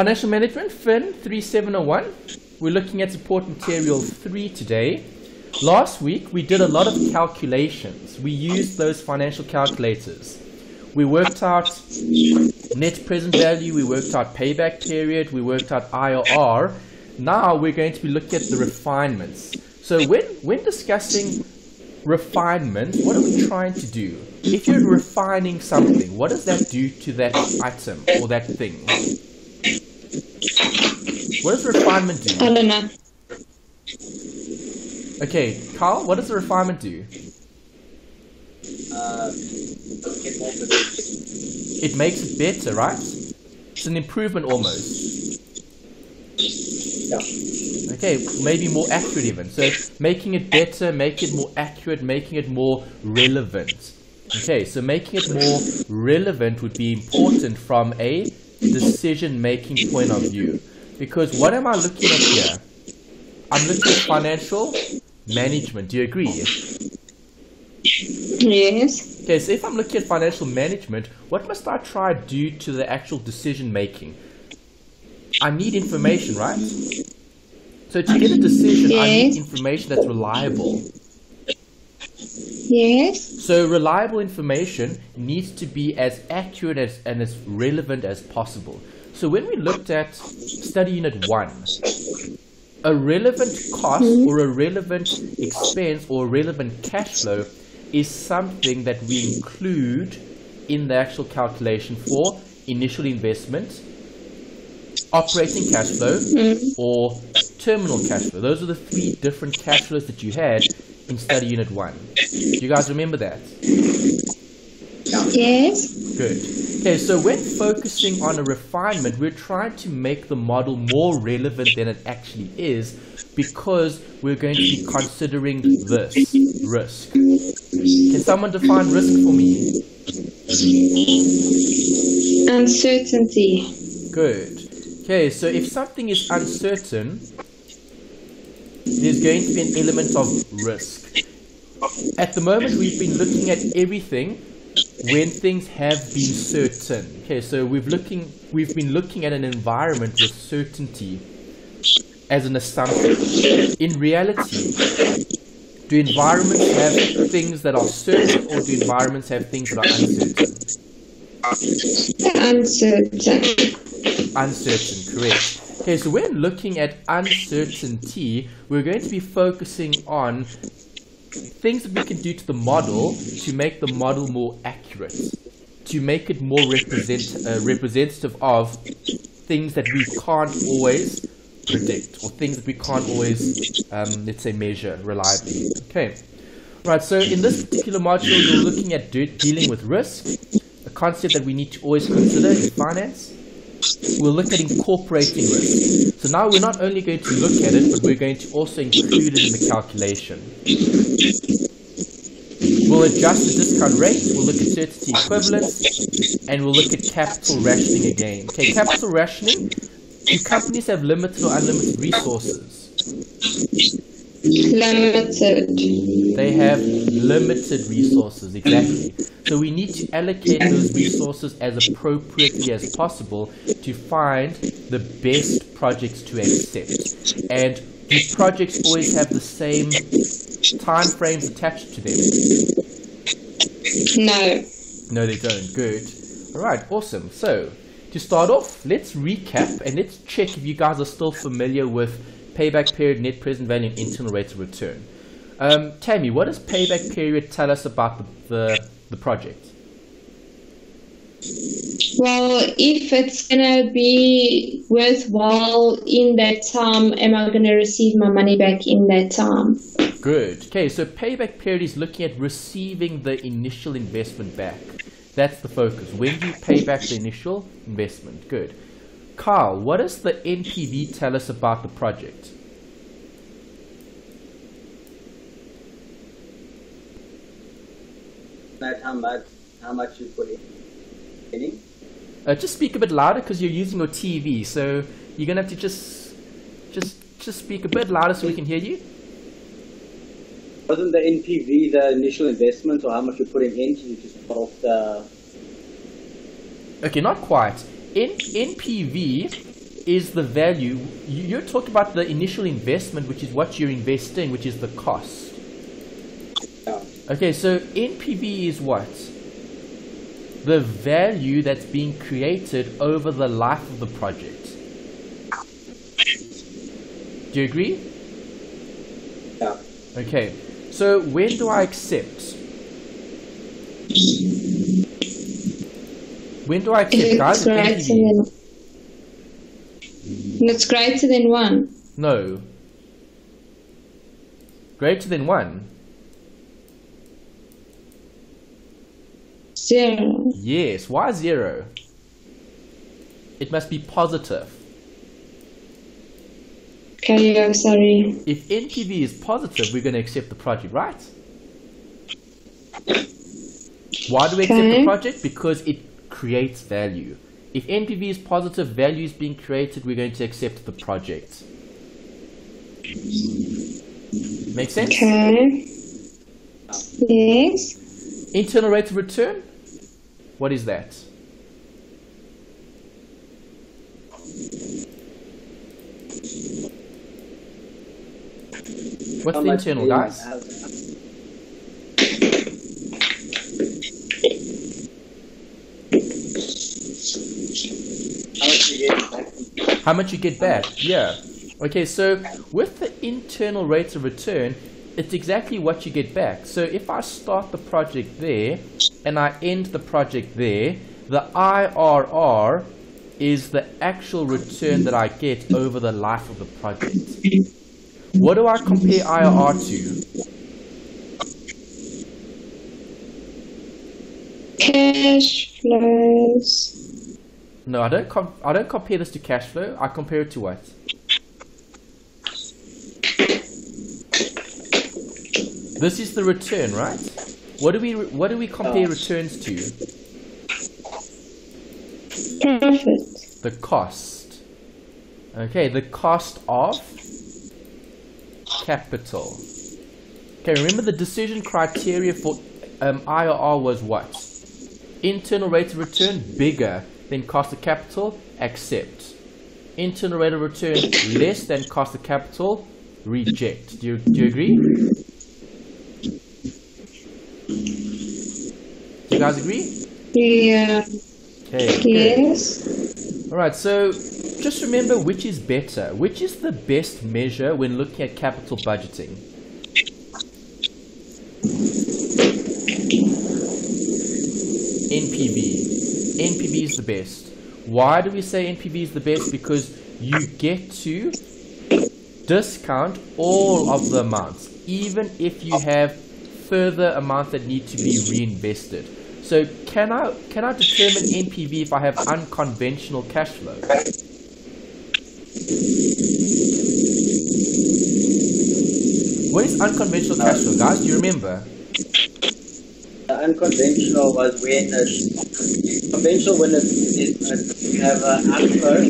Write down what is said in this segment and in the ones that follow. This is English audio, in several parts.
Financial Management, Fin 3701. We're looking at support material 3 today. Last week, we did a lot of calculations. We used those financial calculators. We worked out net present value, we worked out payback period, we worked out IRR. Now we're going to be looking at the refinements. So when, when discussing refinement, what are we trying to do? If you're refining something, what does that do to that item or that thing? What does refinement do? I don't know. Okay, Carl, what does the refinement do? Uh, get more predictive. It makes it better, right? It's an improvement almost. Yeah. Okay, maybe more accurate even. So making it better, make it more accurate, making it more relevant. Okay, so making it more relevant would be important from a decision making point of view. Because what am I looking at here? I'm looking at financial management. Do you agree? Yes. Okay, so if I'm looking at financial management, what must I try to do to the actual decision making? I need information, right? So to get a decision, I need information that's reliable. Yes. So reliable information needs to be as accurate as, and as relevant as possible. So when we looked at study unit one, a relevant cost or a relevant expense or a relevant cash flow is something that we include in the actual calculation for initial investment, operating cash flow, or terminal cash flow. Those are the three different cash flows that you had in study unit one. Do you guys remember that? Yes. Good. Okay, so when focusing on a refinement, we're trying to make the model more relevant than it actually is because we're going to be considering this risk. Can someone define risk for me? Uncertainty. Good. Okay, so if something is uncertain, there's going to be an element of risk. At the moment, we've been looking at everything when things have been certain. Okay, so we've looking we've been looking at an environment with certainty as an assumption. In reality, do environments have things that are certain or do environments have things that are uncertain? Uncertain. Uncertain, correct. Okay, so when looking at uncertainty, we're going to be focusing on things that we can do to the model to make the model more accurate, to make it more represent, uh, representative of things that we can't always predict or things that we can't always, um, let's say, measure reliably. Okay. Right, so in this particular module, you're looking at de- dealing with risk, a concept that we need to always consider in finance. We'll look at incorporating risk. So now we're not only going to look at it, but we're going to also include it in the calculation. We'll adjust the discount rate, we'll look at certainty equivalents, and we'll look at capital rationing again. Okay, capital rationing, do companies have limited or unlimited resources? Limited. They have limited resources, exactly. So we need to allocate those resources as appropriately as possible to find the best projects to accept. And do projects always have the same time frames attached to them? No. No, they don't. Good. All right, awesome. So, to start off, let's recap and let's check if you guys are still familiar with payback period, net present value, and internal rate of return. Um, Tammy, what does payback period tell us about the, the, the project? Well, if it's gonna be worthwhile in that time, am I gonna receive my money back in that time? Good. Okay, so payback period is looking at receiving the initial investment back. That's the focus. When do you pay back the initial investment? Good. Carl, what does the NPV tell us about the project? That how much how much you put in. Uh, just speak a bit louder because you're using your TV, so you're gonna have to just, just, just speak a bit louder so we can hear you. Wasn't the NPV the initial investment or how much you're putting in? You just put off the Okay, not quite. In NPV is the value. You- You're talking about the initial investment, which is what you're investing, which is the cost. Okay, so NPV is what? The value that's being created over the life of the project. Do you agree? Yeah. Okay, so when do I accept? When do I accept, If guys? it's greater than, it's greater than one. No. Greater than 1? Zero. Yes. Why 0? It must be positive. Okay, yeah, sorry. If NPV is positive, we're going to accept the project, right? Why do we accept the project? Because it creates value. If NPV is positive, value is being created, we're going to accept the project. Make sense? Okay. Yes. Internal rate of return? What is that? What's How the internal, do you guys? Much you get back? How much you get back? Yeah. Okay, so with the internal rate of return, it's exactly what you get back. So if I start the project there and I end the project there, the IRR is the actual return that I get over the life of the project. What do I compare IRR to? Cash flows. No, I don't. Com- I don't compare this to cash flow. I compare it to what? This is the return, right? What do we what do we compare returns to? Profit. The cost. Okay, the cost of capital. Okay, remember the decision criteria for um, IRR was what? Internal rate of return bigger than cost of capital, accept. Internal rate of return less than cost of capital, reject. Do you, do you agree? Do you guys agree? Yeah. Okay. Yes. Alright, so just remember which is better. Which is the best measure when looking at capital budgeting? NPV. NPV is the best. Why do we say NPV is the best? Because you get to discount all of the amounts, even if you have further amounts that need to be reinvested. So can I can I determine NPV if I have unconventional cash flow? What is unconventional cash flow, guys? Do you remember? Unconventional was when it's conventional it's, it's you have an outflow.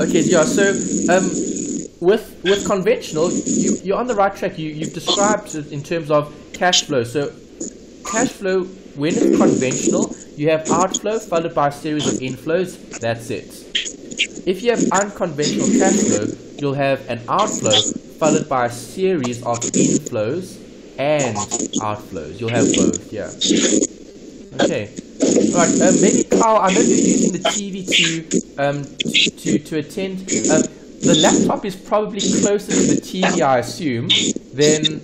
Okay, yeah. So, um, with with conventional, you you're on the right track. You you've described it in terms of cash flow. So, cash flow when it's conventional, you have outflow followed by a series of inflows. That's it. If you have unconventional cash flow, you'll have an outflow followed by a series of inflows and outflows. You'll have both. Yeah. Okay. Alright, um, maybe Carl, I know you're using the TV to um to to attend. Um, the laptop is probably closer to the TV, I assume, than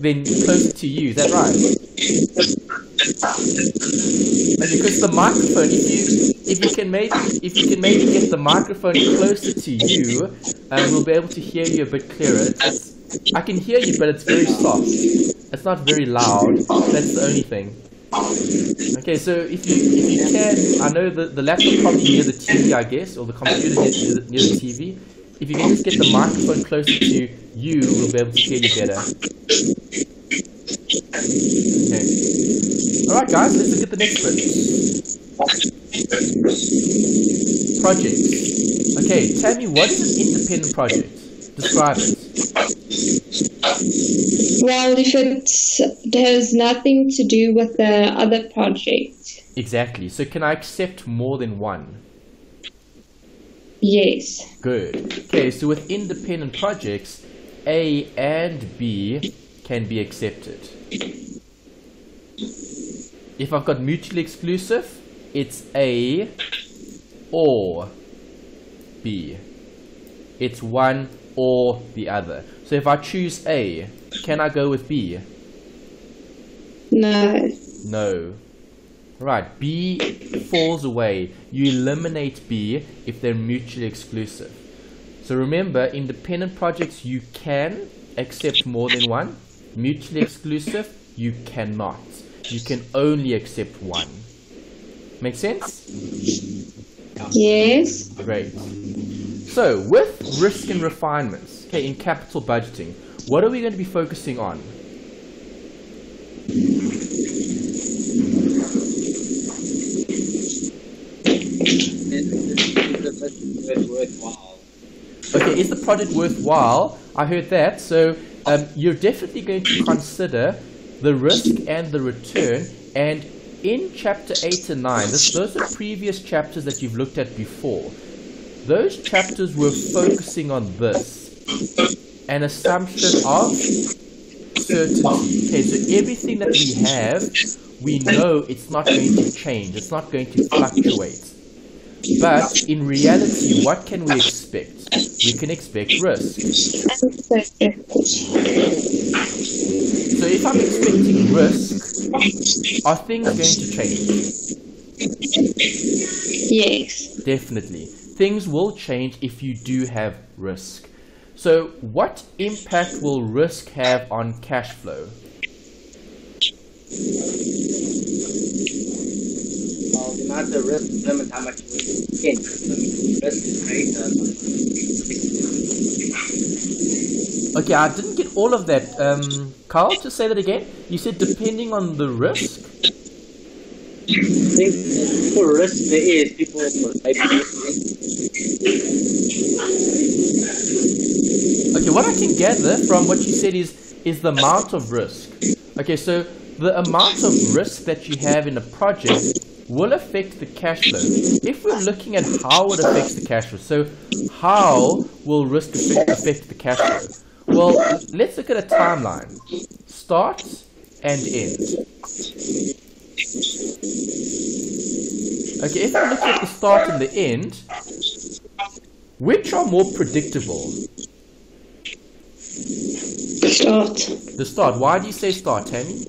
than closer to you. Is that right? Because the microphone, if you if you can maybe if you can maybe get the microphone closer to you, um, we'll be able to hear you a bit clearer. It's, I can hear you, but it's very soft. It's not very loud. That's the only thing. Okay, so if you if you can, I know the the laptop probably near the TV, I guess, or the computer near, the, near the TV. If you can just get the microphone closer to you, we'll be able to hear you better. Okay. All right, guys, let's look at the next bit. Projects. Okay, tell me what is an independent project? Describe it. Well, if it has nothing to do with the other project, Exactly. So can I accept more than one? yes. Good. Okay, so with independent projects, A and B can be accepted. If I've got mutually exclusive, it's A or B. It's one or the other. So if I choose A, can I go with B? No. No. Right, B falls away. You eliminate B if they're mutually exclusive. So remember, independent projects you can accept more than one. Mutually exclusive, you cannot. You can only accept one. Make sense? Yes. Great. So, with risk and refinements, okay, in capital budgeting, what are we going to be focusing on? Is? Okay, is the project worthwhile? I heard that. So um, you're definitely going to consider the risk and the return. And in chapter 8 and 9, this, those are previous chapters that you've looked at before. Those chapters were focusing on this an assumption of certainty. Okay, so everything that we have, we know it's not going to change, it's not going to fluctuate. But in reality, what can we expect? We can expect risk. So if I'm expecting risk, are things going to change? Yes. Definitely. Things will change if you do have risk. So what impact will risk have on cash flow? The amount of risk determines how much risk you can. So risk is greater. Okay, I didn't get all of that. Um, Carl, just say that again. You said depending on the risk. I think the risk there is, people Okay, what I can gather from what you said is is the amount of risk. Okay, so the amount of risk that you have in a project will affect the cash flow. If we're looking at how it affects the cash flow, so how will risk affect, affect the cash flow? Well, let's look at a timeline. Start and end. Okay, if I look at the start and the end, which are more predictable? The Start. The start. Why do you say start, Tammy?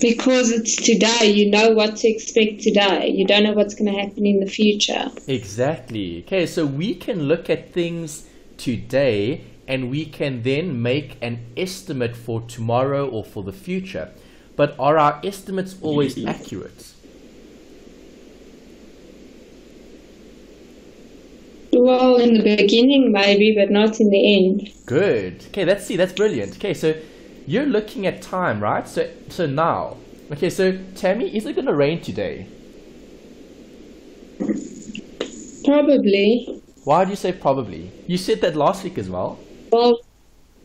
Because it's today, you know what to expect today. You don't know what's going to happen in the future. Exactly. Okay, so we can look at things today and we can then make an estimate for tomorrow or for the future. But are our estimates always mm-hmm. accurate? Well, in the beginning, maybe, but not in the end. Good. Okay, let's see. That's brilliant. Okay, so you're looking at time, right? So so now. Okay, so Tammy, is it going to rain today? Probably. Why do you say probably? You said that last week as well. Well,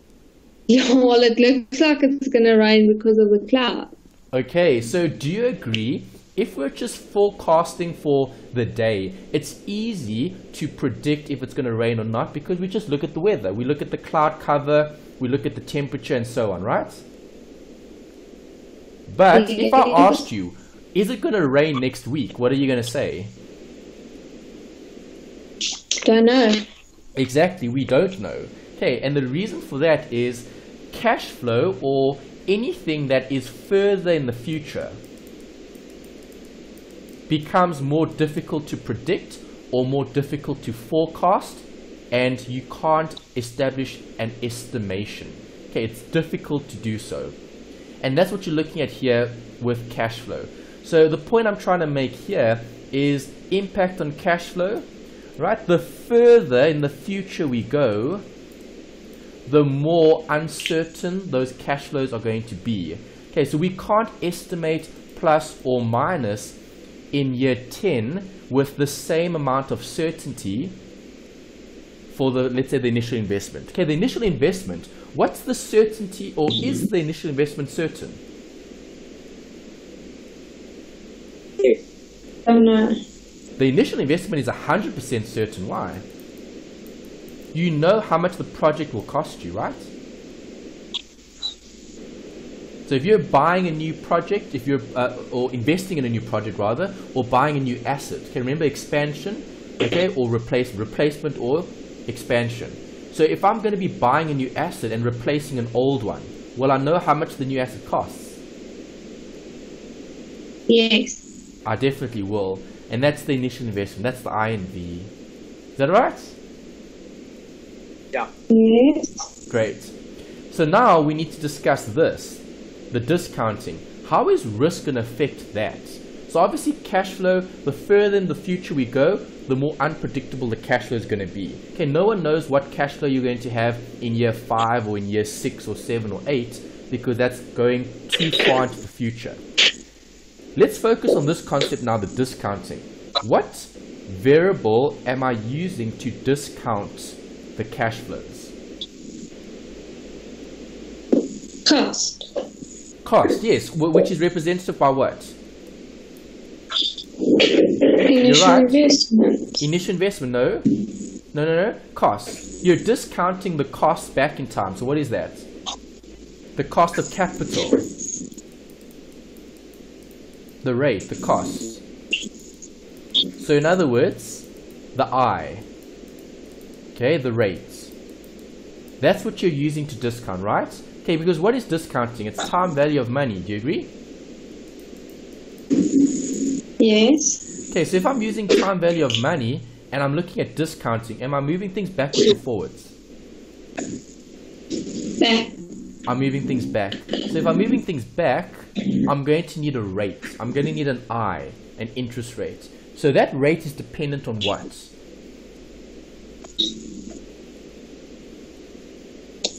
yeah, well, it looks like it's going to rain because of the cloud. Okay, so do you agree? If we're just forecasting for the day, it's easy to predict if it's going to rain or not because we just look at the weather. We look at the cloud cover, we look at the temperature, and so on, right? But if I asked you, is it going to rain next week? What are you going to say? Don't know. Exactly, we don't know. Okay, and the reason for that is cash flow or anything that is further in the future becomes more difficult to predict or more difficult to forecast and you can't establish an estimation. Okay, it's difficult to do so. And that's what you're looking at here with cash flow. So the point I'm trying to make here is impact on cash flow, right? The further in the future we go, the more uncertain those cash flows are going to be. Okay, so we can't estimate plus or minus in year 10 with the same amount of certainty for the let's say the initial investment. Okay, the initial investment. What's the certainty, or is the initial investment certain? Don't. The initial investment is 100% certain. Why? You know how much the project will cost you, right? So if you're buying a new project, if you're uh, or investing in a new project rather, or buying a new asset, okay, remember expansion, okay, or replace replacement or expansion. So if I'm going to be buying a new asset and replacing an old one, well, I know how much the new asset costs. Yes. I definitely will, and that's the initial investment. That's the INV. Is that right? Yeah. Yes. Great. So now we need to discuss this, the discounting. How is risk going to affect that? So obviously cash flow, the further in the future we go, the more unpredictable the cash flow is going to be. Okay, no one knows what cash flow you're going to have in year 5 or in year 6 or 7 or 8 because that's going too far into the future. Let's focus on this concept now, the discounting. What variable am I using to discount the cash flows? Cost. Cost, yes, which is representative by what? Initial right. investment. Initial investment, no. No, no, no. Cost. You're discounting the cost back in time. So what is that? The cost of capital. The rate, the cost. So in other words, the I. Okay, the rates. That's what you're using to discount, right? Okay, because what is discounting? It's time value of money. Do you agree? Yes. Okay, so if I'm using time value of money and I'm looking at discounting, am I moving things backwards or forwards? Back. I'm moving things back. So if I'm moving things back, I'm going to need a rate. I'm going to need an I, an interest rate. So that rate is dependent on what?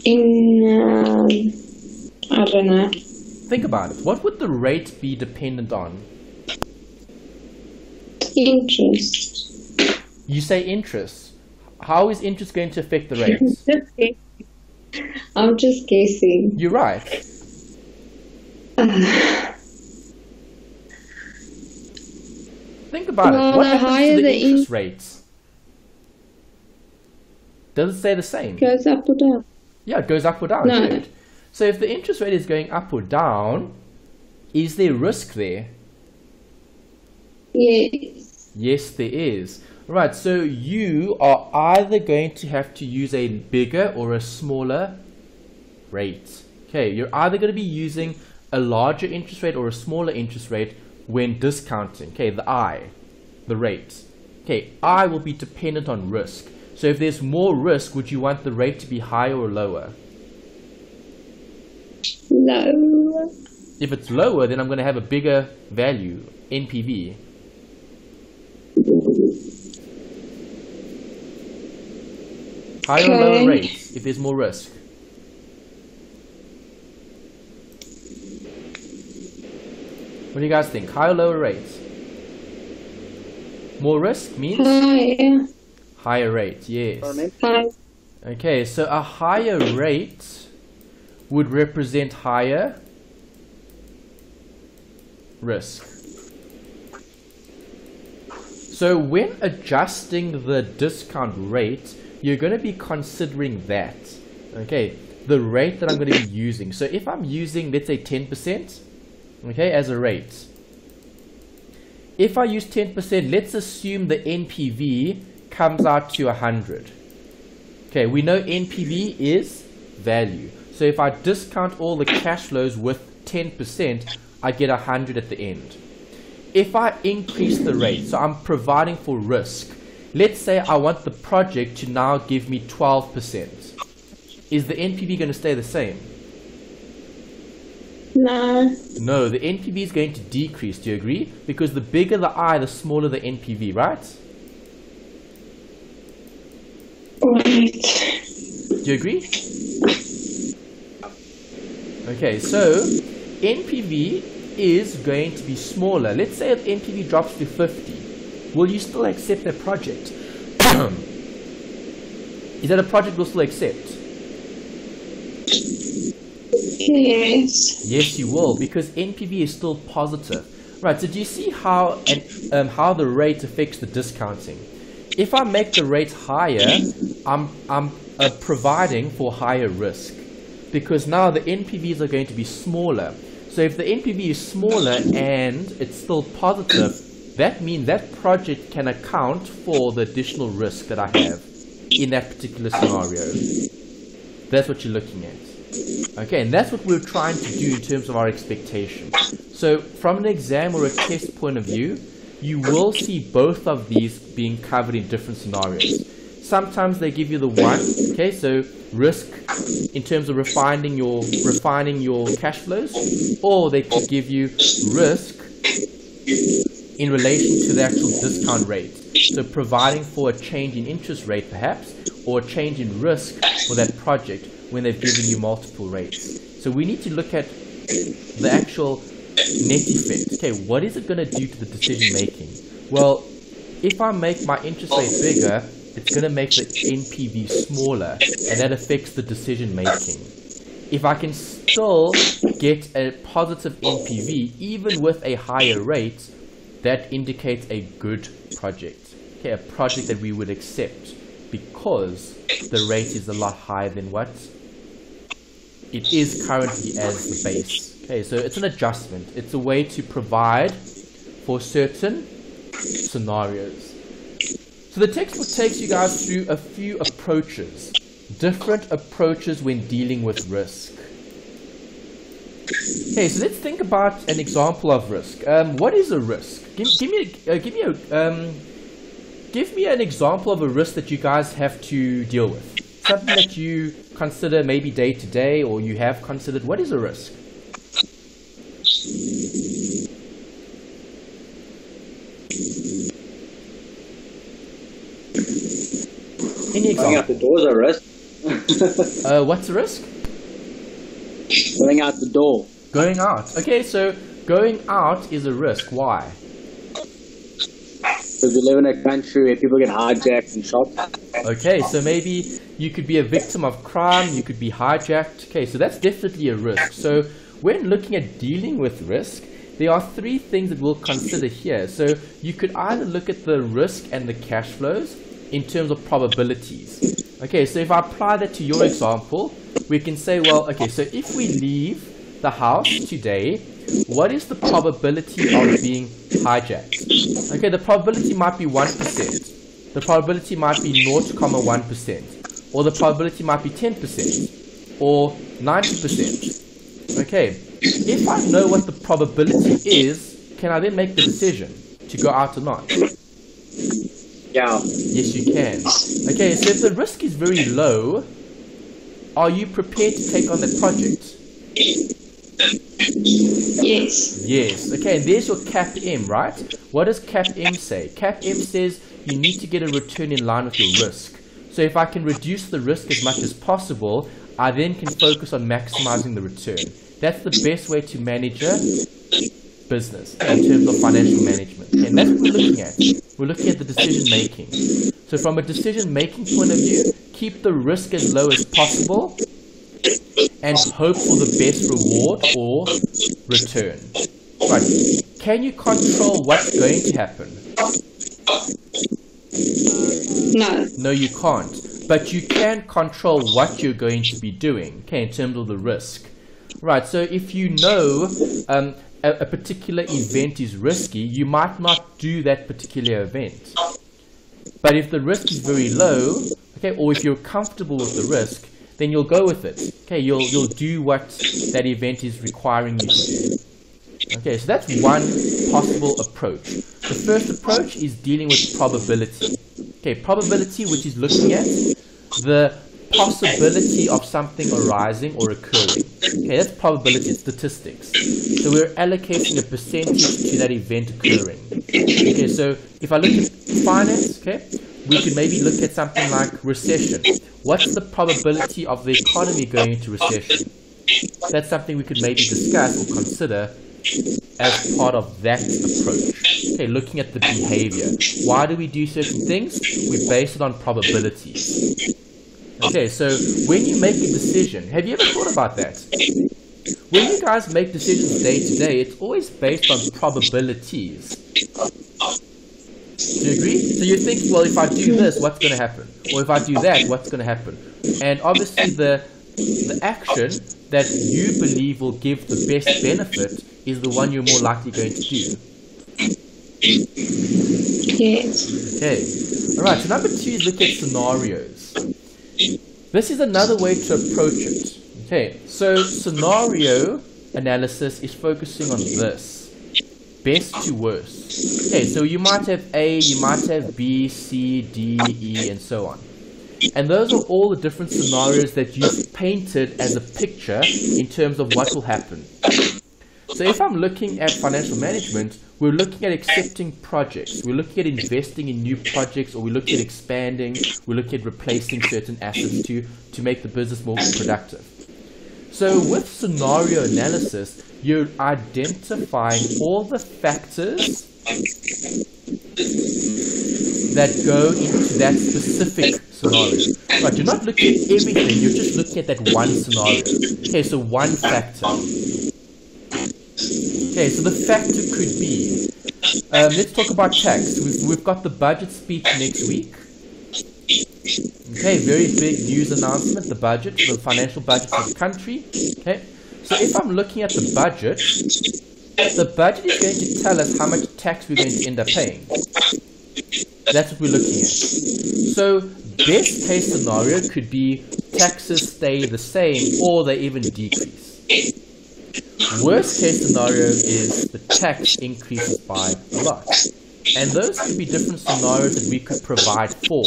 In um, I don't know. Think about it. What would the rate be dependent on? Interest. You say interest. How is interest going to affect the rate? Just guessing. I'm just guessing. You're right. Think about Well, it. What happens to the, the in- interest rates? Does it stay the same? Goes up or down. Yeah, it goes up or down. No. So if the interest rate is going up or down, is there risk there? Yes. Yes, there is. Right, so you are either going to have to use a bigger or a smaller rate. Okay, you're either going to be using a larger interest rate or a smaller interest rate when discounting. Okay, the I, the rate. Okay, I will be dependent on risk. So if there's more risk, would you want the rate to be higher or lower? Low. If it's lower, then I'm going to have a bigger value, NPV. Higher or lower Okay. rates if there's more risk. What do you guys think? Higher or lower rates? More risk means Higher. higher rate, yes. Okay, so a higher rate would represent higher risk. So when adjusting the discount rate, you're going to be considering that. Okay, the rate that I'm going to be using. So if I'm using, let's say 10%, okay, as a rate. If I use 10%, let's assume the NPV comes out to 100. Okay, we know NPV is value. So if I discount all the cash flows with 10%, I get 100 at the end. If I increase the rate, so I'm providing for risk, let's say I want the project to now give me 12%. Is the NPV going to stay the same? No. No, the NPV is going to decrease. Do you agree? Because the bigger the I, the smaller the NPV, right? Right. Do you agree? Okay, so NPV is going to be smaller. Let's say if NPV drops to 50. Will you still accept that project? Is that a project we'll still accept? Yes. Yes, you will, because NPV is still positive. Right, so do you see how and um, how the rate affects the discounting? If I make the rate higher, I'm, I'm uh, providing for higher risk because now the NPVs are going to be smaller. So if the NPV is smaller and it's still positive, that means that project can account for the additional risk that I have in that particular scenario. That's what you're looking at. Okay, and that's what we're trying to do in terms of our expectation. So from an exam or a test point of view, you will see both of these being covered in different scenarios. Sometimes they give you the one, okay, so risk in terms of refining your refining your cash flows, or they could give you risk in relation to the actual discount rate. So providing for a change in interest rate perhaps, or a change in risk for that project when they've given you multiple rates. So we need to look at the actual net effect. Okay, what is it going to do to the decision making? Well, if I make my interest rate bigger, it's going to make the NPV smaller, and that affects the decision making. If I can still get a positive NPV, even with a higher rate, that indicates a good project. Okay, a project that we would accept because the rate is a lot higher than what it is currently as the base. Okay, so it's an adjustment. It's a way to provide for certain scenarios. So the textbook takes you guys through a few approaches, different approaches when dealing with risk. Okay, so let's think about an example of risk. Um, what is a risk? Give, give me, a, uh, give me a, um, give me an example of a risk that you guys have to deal with. Something that you consider maybe day to day, or you have considered. What is a risk? Any Going out example? the door's a risk. Uh, what's a risk? Going out the door. Going out. Okay, so going out is a risk. Why? Because we live in a country where people get hijacked and shot. Okay, so maybe you could be a victim of crime, you could be hijacked. Okay, so that's definitely a risk. So when looking at dealing with risk, there are three things that we'll consider here. So you could either look at the risk and the cash flows in terms of probabilities. Okay, so if I apply that to your example, we can say, well, okay, so if we leave the house today, what is the probability of being hijacked? Okay, the probability might be 1%. The probability might be 0.1%. Or the probability might be 10%. Or 90%. Okay, if I know what the probability is, can I then make the decision to go out or not? Yeah. Yes, you can. Okay, so if the risk is very low, are you prepared to take on that project? Yes. Yes. Okay, and there's your cap M, right? What does cap M say? CAPM says you need to get a return in line with your risk. So if I can reduce the risk as much as possible, I then can focus on maximizing the return. That's the best way to manage a business in terms of financial management. And that's what we're looking at. We're looking at the decision making. So from a decision making point of view, keep the risk as low as possible and hope for the best reward or return. Right. Can you control what's going to happen? No. No, you can't. But you can control what you're going to be doing, okay, in terms of the risk. Right, so if you know um, a, a particular event is risky, you might not do that particular event. But if the risk is very low, okay, or if you're comfortable with the risk, then you'll go with it. Okay, you'll you'll do what that event is requiring you to do. Okay, so that's one possible approach. The first approach is dealing with probability. Okay, probability, which is looking at the possibility of something arising or occurring. Okay, that's probability, statistics. So we're allocating a percentage to that event occurring. Okay, so if I look at finance, okay, we could maybe look at something like recession. What's the probability of the economy going into recession? That's something we could maybe discuss or consider as part of that approach. Okay, looking at the behavior. Why do we do certain things? We base it on probabilities. Okay, so when you make a decision, have you ever thought about that? When you guys make decisions day to day, it's always based on probabilities. Do you agree? So you think, well, if I do this, what's going to happen? Or if I do that, what's going to happen? And obviously, the the action that you believe will give the best benefit is the one you're more likely going to do. Yes. Okay. All right. So number two look at scenarios. This is another way to approach it. Okay. So scenario analysis is focusing on this best to worst. Okay. So you might have A, you might have B, C, D, E, and so on. And those are all the different scenarios that you've painted as a picture in terms of what will happen. So if I'm looking at financial management, we're looking at accepting projects, we're looking at investing in new projects, or we're looking at expanding, we're looking at replacing certain assets to, to make the business more productive. So with scenario analysis, you're identifying all the factors that go into that specific scenario. Right, you're not looking at everything, you're just looking at that one scenario. Okay, so one factor. Okay, so the factor could be, um, let's talk about tax. We've, we've got the budget speech next week. Okay, very big news announcement, the budget, the financial budget of the country. Okay, so if I'm looking at the budget, the budget is going to tell us how much tax we're going to end up paying. That's what we're looking at. So best case scenario could be taxes stay the same or they even decrease. Worst case scenario is the tax increases by a lot. And those could be different scenarios that we could provide for.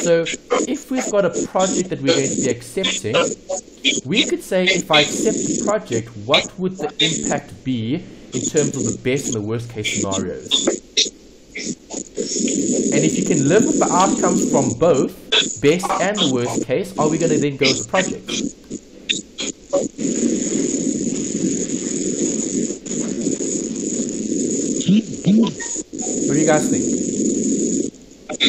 So if we've got a project that we're going to be accepting, we could say if I accept the project, what would the impact be in terms of the best and the worst case scenarios? And if you can live with the outcomes from both, best and the worst case, are we going to then go with the project? What do you guys think?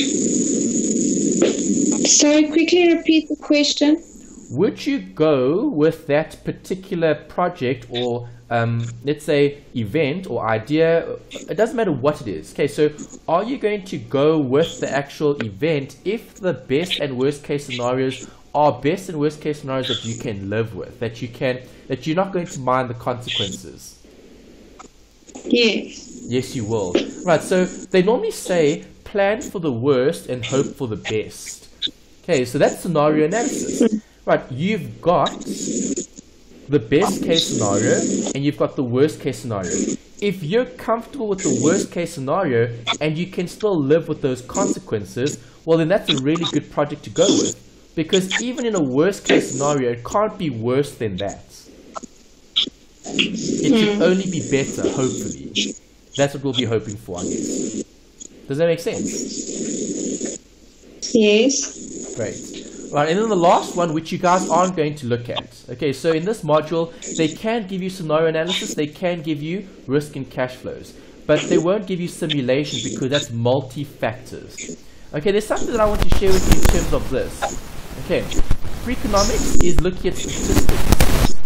Sorry, quickly repeat the question. Would you go with that particular project or um, let's say event or idea? It doesn't matter what it is. Okay, so are you going to go with the actual event if the best and worst case scenarios are best and worst case scenarios that you can live with, that you can, that you're not going to mind the consequences? Yes. Yes, you will. Right, so they normally say plan for the worst and hope for the best. Okay, so that's scenario analysis. Right, you've got the best case scenario and you've got the worst case scenario. If you're comfortable with the worst case scenario and you can still live with those consequences, well, then that's a really good project to go with. Because even in a worst case scenario, it can't be worse than that. It should hmm. only be better, hopefully. That's what we'll be hoping for, I guess. Does that make sense? Yes. Great. Right, and then the last one, which you guys aren't going to look at. Okay, so in this module, they can give you scenario analysis, they can give you risk and cash flows, but they won't give you simulation because that's multi-factors. Okay, there's something that I want to share with you in terms of this. Okay, Freakonomics is looking at statistics.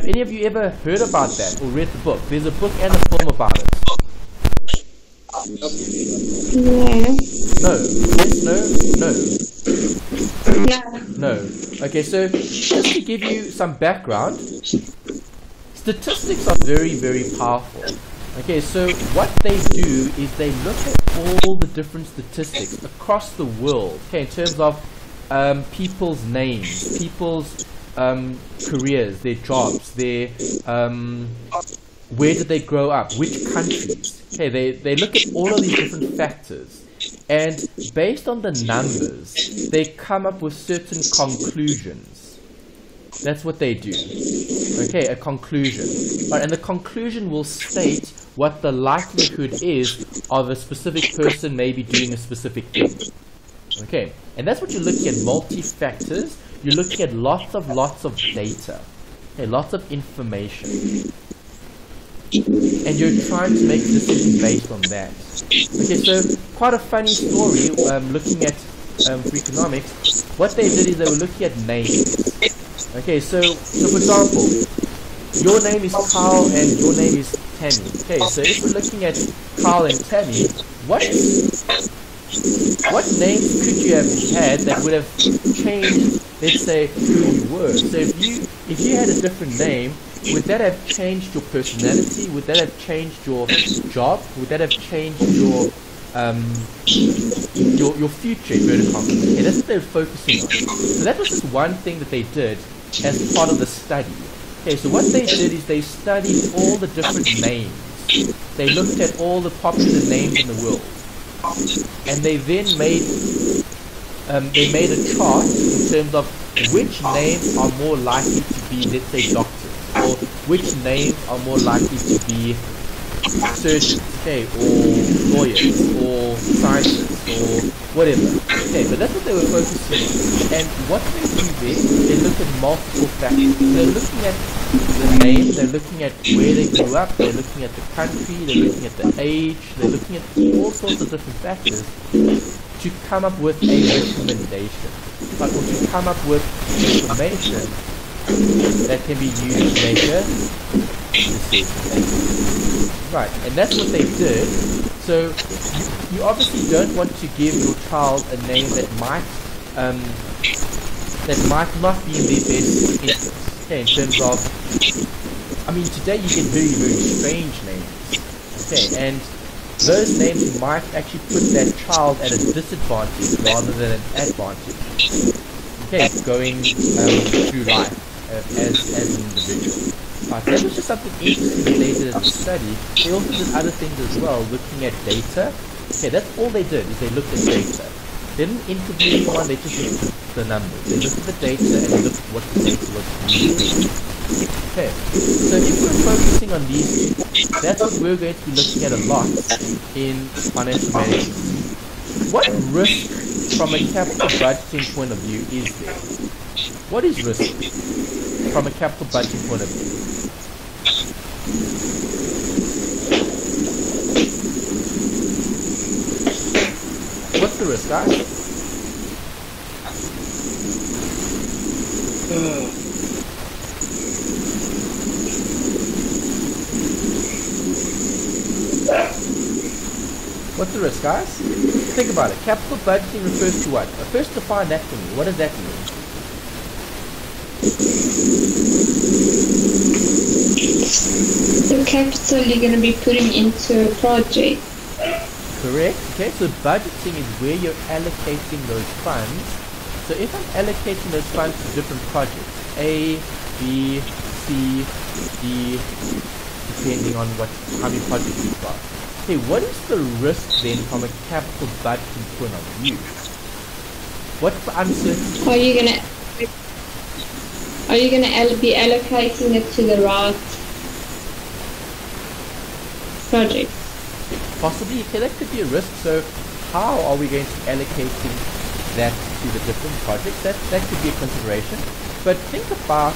Have any of you ever heard about that or read the book? There's a book and a film about it. No. No. No, no. No. No. Okay, so just to give you some background, statistics are very, very powerful. Okay, so what they do is they look at all the different statistics across the world, okay, in terms of um, people's names, people's um, careers, their jobs, their um, where did they grow up, which countries. Okay, they, they look at all of these different factors. And based on the numbers, they come up with certain conclusions. That's what they do. Okay, a conclusion. Right, and the conclusion will state what the likelihood is of a specific person maybe doing a specific thing. Okay, and that's what you're looking at multi-factors. You're looking at lots of lots of data. Okay, lots of information and you're trying to make a decision based on that. Okay, so quite a funny story um, looking at um, Freakonomics, what they did is they were looking at names. Okay, so so for example, your name is Carl and your name is Tammy. Okay, so if we're looking at Carl and Tammy, what what names could you have had that would have changed, let's say, who you were? So if you if you had a different name, would that have changed your personality? Would that have changed your job? Would that have changed your um, your your future inverted commas? That's what they were focusing on. So that was just one thing that they did as part of the study. Okay, so what they did is they studied all the different names. They looked at all the popular names in the world and they then made um, they made a chart in terms of which names are more likely to be, let's say, doctors, or which names are more likely to be surgeons, okay, or lawyers, or scientists, or whatever. Okay, but that's what they were focusing on. And what they do there, they look at multiple factors. They're looking at the name, they're looking at where they grew up, they're looking at the country, they're looking at the age, they're looking at all sorts of different factors to come up with a recommendation. But or to come up with information that can be used to make a decision. Right, and that's what they did. So you, you obviously don't want to give your child a name that might um, that might not be in their best interest. Okay, in terms of, I mean, today you get very very strange names. Okay, and those names might actually put that child at a disadvantage rather than an advantage. Okay, going um, through life uh, as as an individual. Right, that was just something interesting that they did in the study. They also did other things as well, looking at data. Okay, that's all they did, is they looked at data. They didn't interview anyone, they just looked at the numbers. They looked at the data and looked at what the data was. Okay, so if we're focusing on these that's what we're going to be looking at a lot in financial management. What risk from a capital budgeting point of view is there? What is risk from a capital budgeting point of view? What's the risk, guys? Uh, What's the risk, guys? Think about it. Capital budgeting refers to what? First define that for me. What does that mean? The capital you're going to be putting into a project. Correct. Okay, so budgeting is where you're allocating those funds. So if I'm allocating those funds to different projects, A, B, C, D, depending on what how many projects you've got. Okay, what is the risk then from a capital budget point of view? What's the uncertainty? Are you going to are you going to be allocating it to the right project? Possibly, okay, that could be a risk. So how are we going to be allocating that to the different projects? That, that could be a consideration. But think about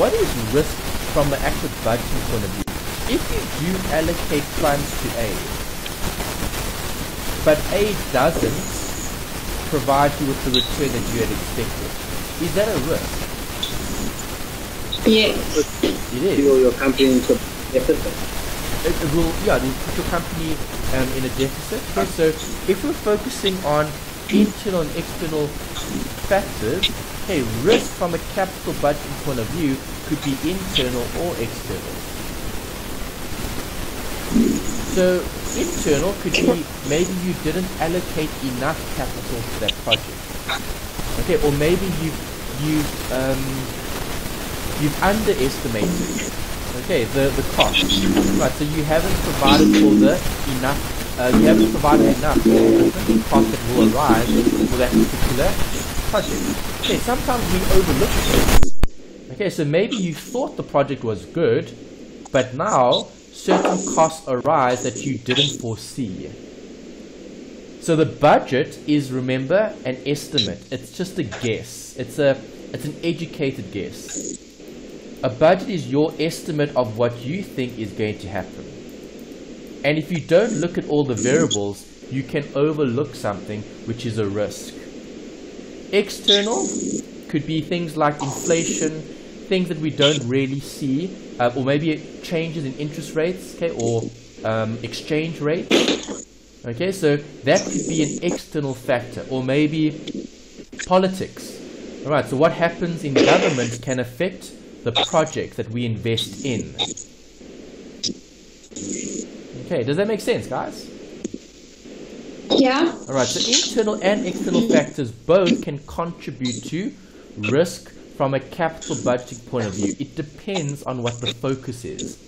what is risk from the actual budgeting point of view. If you do allocate funds to A, but A doesn't provide you with the return that you had expected, is that a risk? Yes. It is. Your, your company into deficit. it, it will, yeah, it will put your company um, in a deficit. Okay, so if we're focusing on internal and external factors, okay, risk from a capital budget point of view could be internal or external. So internal could be maybe you didn't allocate enough capital to that project. Okay, or maybe you you um, you've underestimated okay the the cost. Right so you haven't provided for the enough uh, you haven't provided enough for the cost that will arise for that particular project. Okay sometimes we overlook things okay so maybe you thought the project was good but now certain costs arise that you didn't foresee so the budget is remember an estimate it's just a guess it's a it's an educated guess a budget is your estimate of what you think is going to happen. And if you don't look at all the variables, you can overlook something which is a risk. external could be things like inflation, things that we don't really see, uh, or maybe changes in interest rates, okay, or um, exchange rates. Okay, so that could be an external factor, or maybe politics. All right, so what happens in government can affect the project that we invest in. Okay, does that make sense, guys? Yeah. All right, so internal and external factors both can contribute to risk from a capital budgeting point of view. It depends on what the focus is.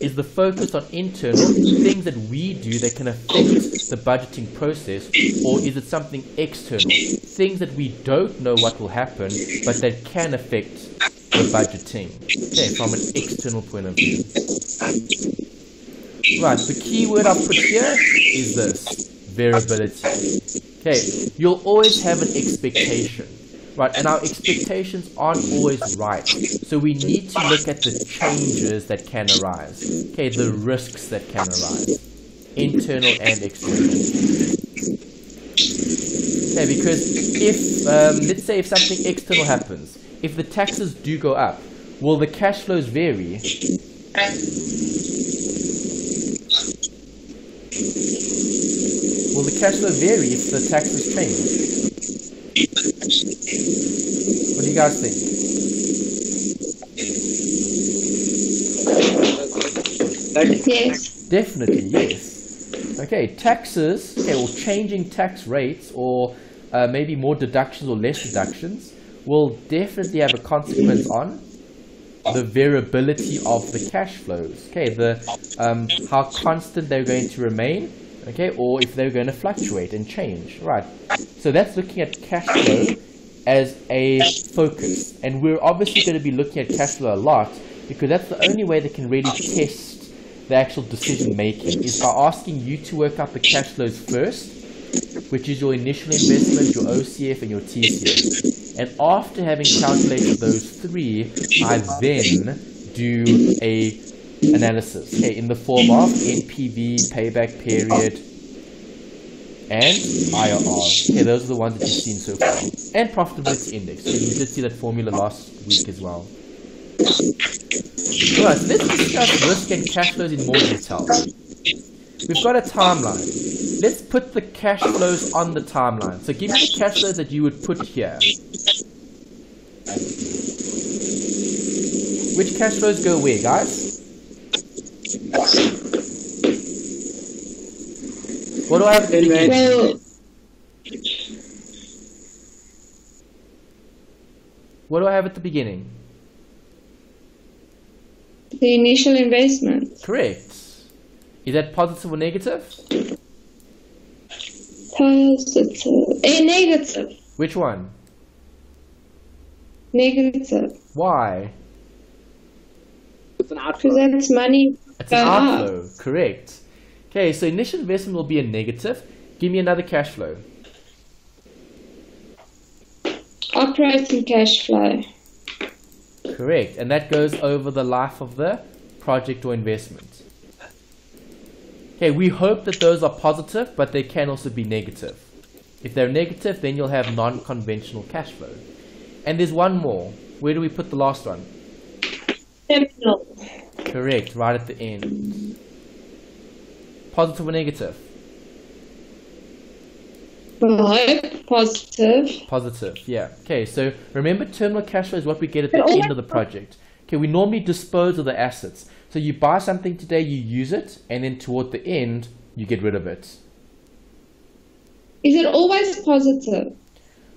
Is the focus on internal things that we do that can affect the budgeting process, or is it something external, things that we don't know what will happen, but that can affect the budgeting? Okay, from an external point of view. Right, the key word I've put here is this variability. Okay, you'll always have an expectation, right? And our expectations aren't always right. So we need to look at the changes that can arise. Okay, the risks that can arise, internal and external. Okay, because if, um, let's say if something external happens, if the taxes do go up, will the cash flows vary? Will the cash flow vary if the taxes change? What do you guys think? Yes. Definitely, yes. Okay, taxes, okay, or changing tax rates, or uh, maybe more deductions or less deductions, will definitely have a consequence on the variability of the cash flows. Okay, the um, how constant they're going to remain, okay, or if they're going to fluctuate and change. Right. So that's looking at cash flow as a focus, and we're obviously going to be looking at cash flow a lot because that's the only way they can really test the actual decision making is by asking you to work out the cash flows first, which is your initial investment, your OCF, and your TCF. And after having calculated those three, I then do a analysis, okay, in the form of NPV, payback period, and IRR. Okay, those are the ones that you've seen so far. And profitability index. So you did see that formula last week as well. Alright, so let's discuss risk and cash flows in more detail. We've got a timeline. Let's put the cash flows on the timeline. So give me the cash flows that you would put here. Which cash flows go where, guys? What do I have at the beginning? Well, What do I have at the beginning? the initial investment. Correct. Is that positive or negative? Positive. A negative. Which one? Negative. Why? It's an Because outflow. that's money. It's an go up. outflow. Correct. Okay, so initial investment will be a negative. Give me another cash flow. Operating cash flow. Correct. And that goes over the life of the project or investment. Okay, we hope that those are positive, but they can also be negative. If they're negative, then you'll have non-conventional cash flow. And there's one more. Where do we put the last one? Terminal. Correct, right at the end. Positive or negative? Right. Positive. Positive, yeah. Okay, so remember terminal cash flow is what we get at the end of the project. Okay, we normally dispose of the assets. So you buy something today, you use it, and then toward the end, you get rid of it. Is it always positive?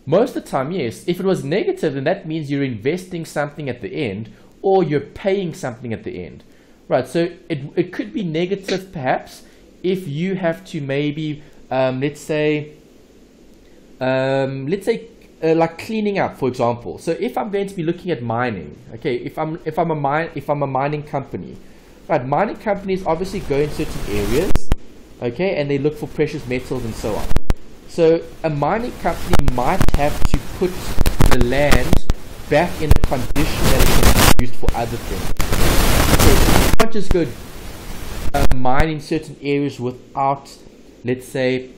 Most of the time, yes. If it was negative, then that means you're investing something at the end, or you're paying something at the end. Right, so it, it could be negative perhaps if you have to maybe, um, let's say, um, let's say uh, like cleaning up, for example. So if I'm going to be looking at mining, okay, if I'm if I'm a mine if I'm a mining company, right, mining companies obviously go in certain areas, okay, and they look for precious metals and so on. So a mining company might have to put the land back in a condition that it can be used for other things. So you can't just go uh, mine in certain areas without, let's say,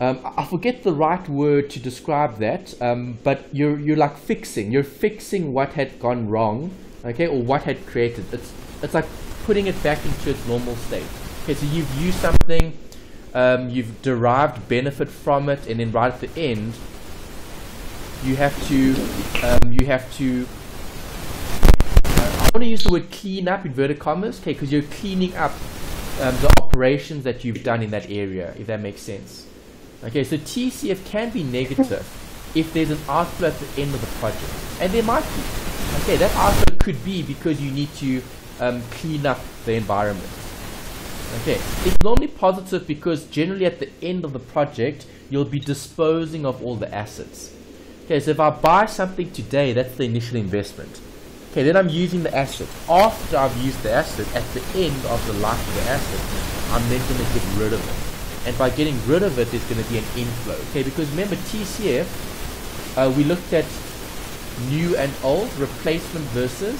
um, I forget the right word to describe that, um, but you're you're like fixing. You're fixing what had gone wrong, okay, or what had created. It's it's like putting it back into its normal state. Okay, so you've used something, um, you've derived benefit from it, and then right at the end, you have to um, you have to. I want to use the word clean up inverted commas, okay, because you're cleaning up um, the operations that you've done in that area, if that makes sense. Okay, so TCF can be negative if there's an outflow at the end of the project. And there might be. Okay, that outflow could be because you need to um, clean up the environment. Okay, it's normally positive because generally at the end of the project, you'll be disposing of all the assets. Okay, so if I buy something today, that's the initial investment. Okay, then I'm using the asset. After I've used the asset, at the end of the life of the asset, I'm then going to get rid of it. And by getting rid of it there's going to be an inflow. Okay because remember TCF uh, we looked at new and old replacement versus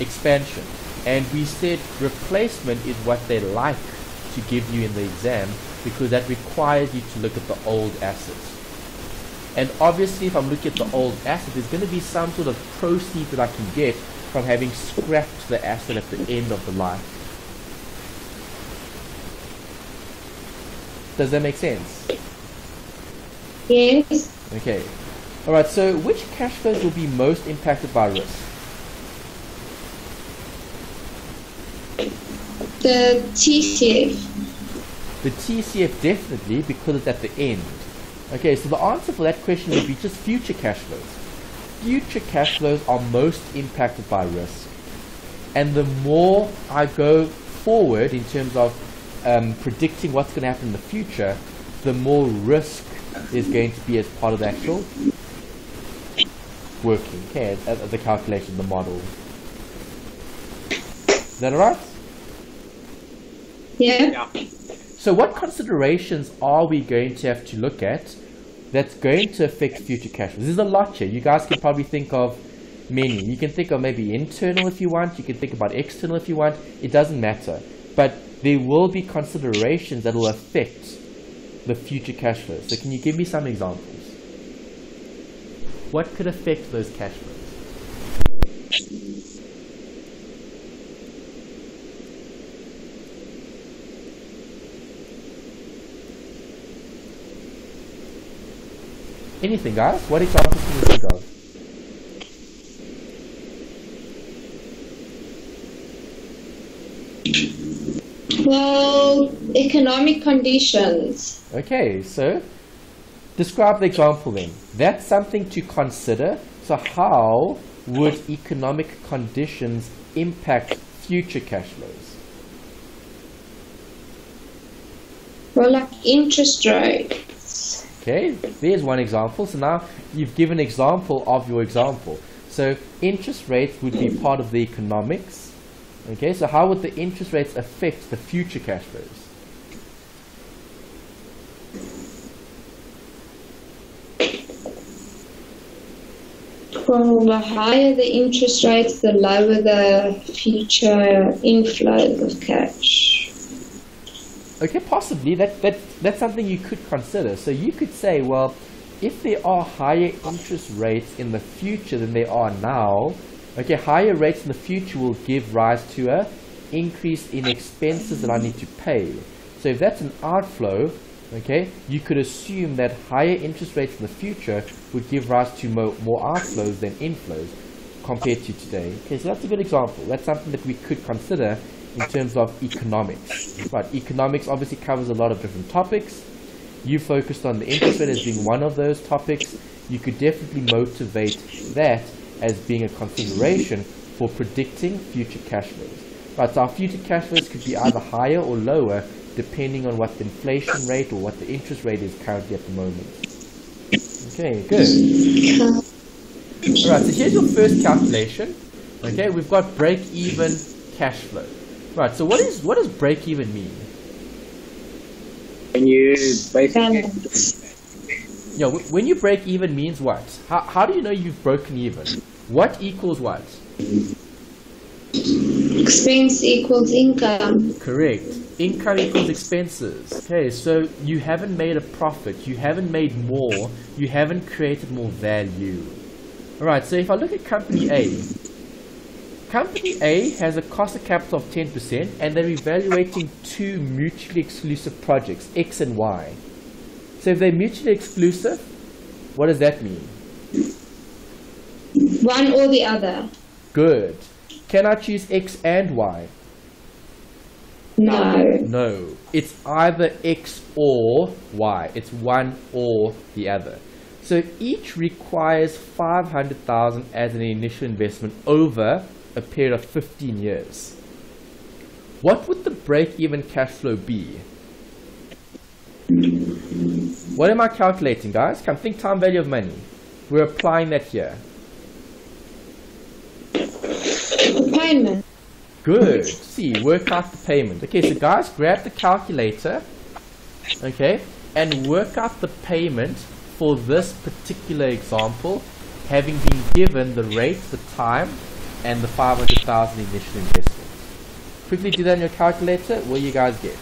expansion. And we said replacement is what they like to give you in the exam because that requires you to look at the old assets and obviously if I'm looking at the old asset there's going to be some sort of proceed that I can get from having scrapped the asset at the end of the life Does that make sense? Yes. Okay. Alright, so which cash flows will be most impacted by risk? The TCF. The TCF definitely because it's at the end. Okay, so the answer for that question would be just future cash flows. Future cash flows are most impacted by risk. And the more I go forward in terms of um, predicting what's going to happen in the future, the more risk is going to be as part of the actual working, okay, the calculation, the model. Is that alright? Yeah. Yeah. So what considerations are we going to have to look at that's going to affect future cash flows? There's a lot here. You guys can probably think of many. You can think of maybe internal if you want. You can think about external if you want. It doesn't matter. But there will be considerations that will affect the future cash flows. So can you give me some examples? What could affect those cash flows? Anything, guys? What examples can you think of? Well, economic conditions. Okay, so describe the example then. That's something to consider. So how would economic conditions impact future cash flows? Well, like interest rates. Okay, there's one example. So now you've given an example of your example. So interest rates would be part of the economics. Okay, so how would the interest rates affect the future cash flows? Well, the higher the interest rates, the lower the future inflow of cash. Okay, possibly that that that's something you could consider. So you could say, well, if there are higher interest rates in the future than there are now, Okay, higher rates in the future will give rise to a increase in expenses that I need to pay. So if that's an outflow, okay, you could assume that higher interest rates in the future would give rise to more, more outflows than inflows compared to today. Okay, so that's a good example. That's something that we could consider in terms of economics. Right, economics obviously covers a lot of different topics. You focused on the interest rate as being one of those topics. You could definitely motivate that as being a consideration for predicting future cash flows. Right, so our future cash flows could be either higher or lower depending on what the inflation rate or what the interest rate is currently at the moment. Okay, good. Alright, so here's your first calculation. Okay, we've got break-even cash flow. Right, so what is what does break-even mean? When you basically Yeah, when you break even means what? How, how do you know you've broken even? What equals what? Expense equals income. Correct. income equals expenses. Okay, so you haven't made a profit, you haven't made more, you haven't created more value. Alright, so if I look at company A, company A has a cost of capital of 10% and they're evaluating two mutually exclusive projects, X and Y. So if they're mutually exclusive, what does that mean? One or the other. Good. Can I choose X and Y? No. No. It's either X or Y. It's one or the other. So each requires 500,000 as an initial investment over a period of 15 years. What would the break-even cash flow be? What am I calculating, guys? Come think time value of money. We're applying that here. Payment. Good. See, work out the payment. Okay, so guys, grab the calculator, okay, and work out the payment for this particular example, having been given the rate, the time, and the 500,000 initial investment. Quickly do that on your calculator. What do you guys get?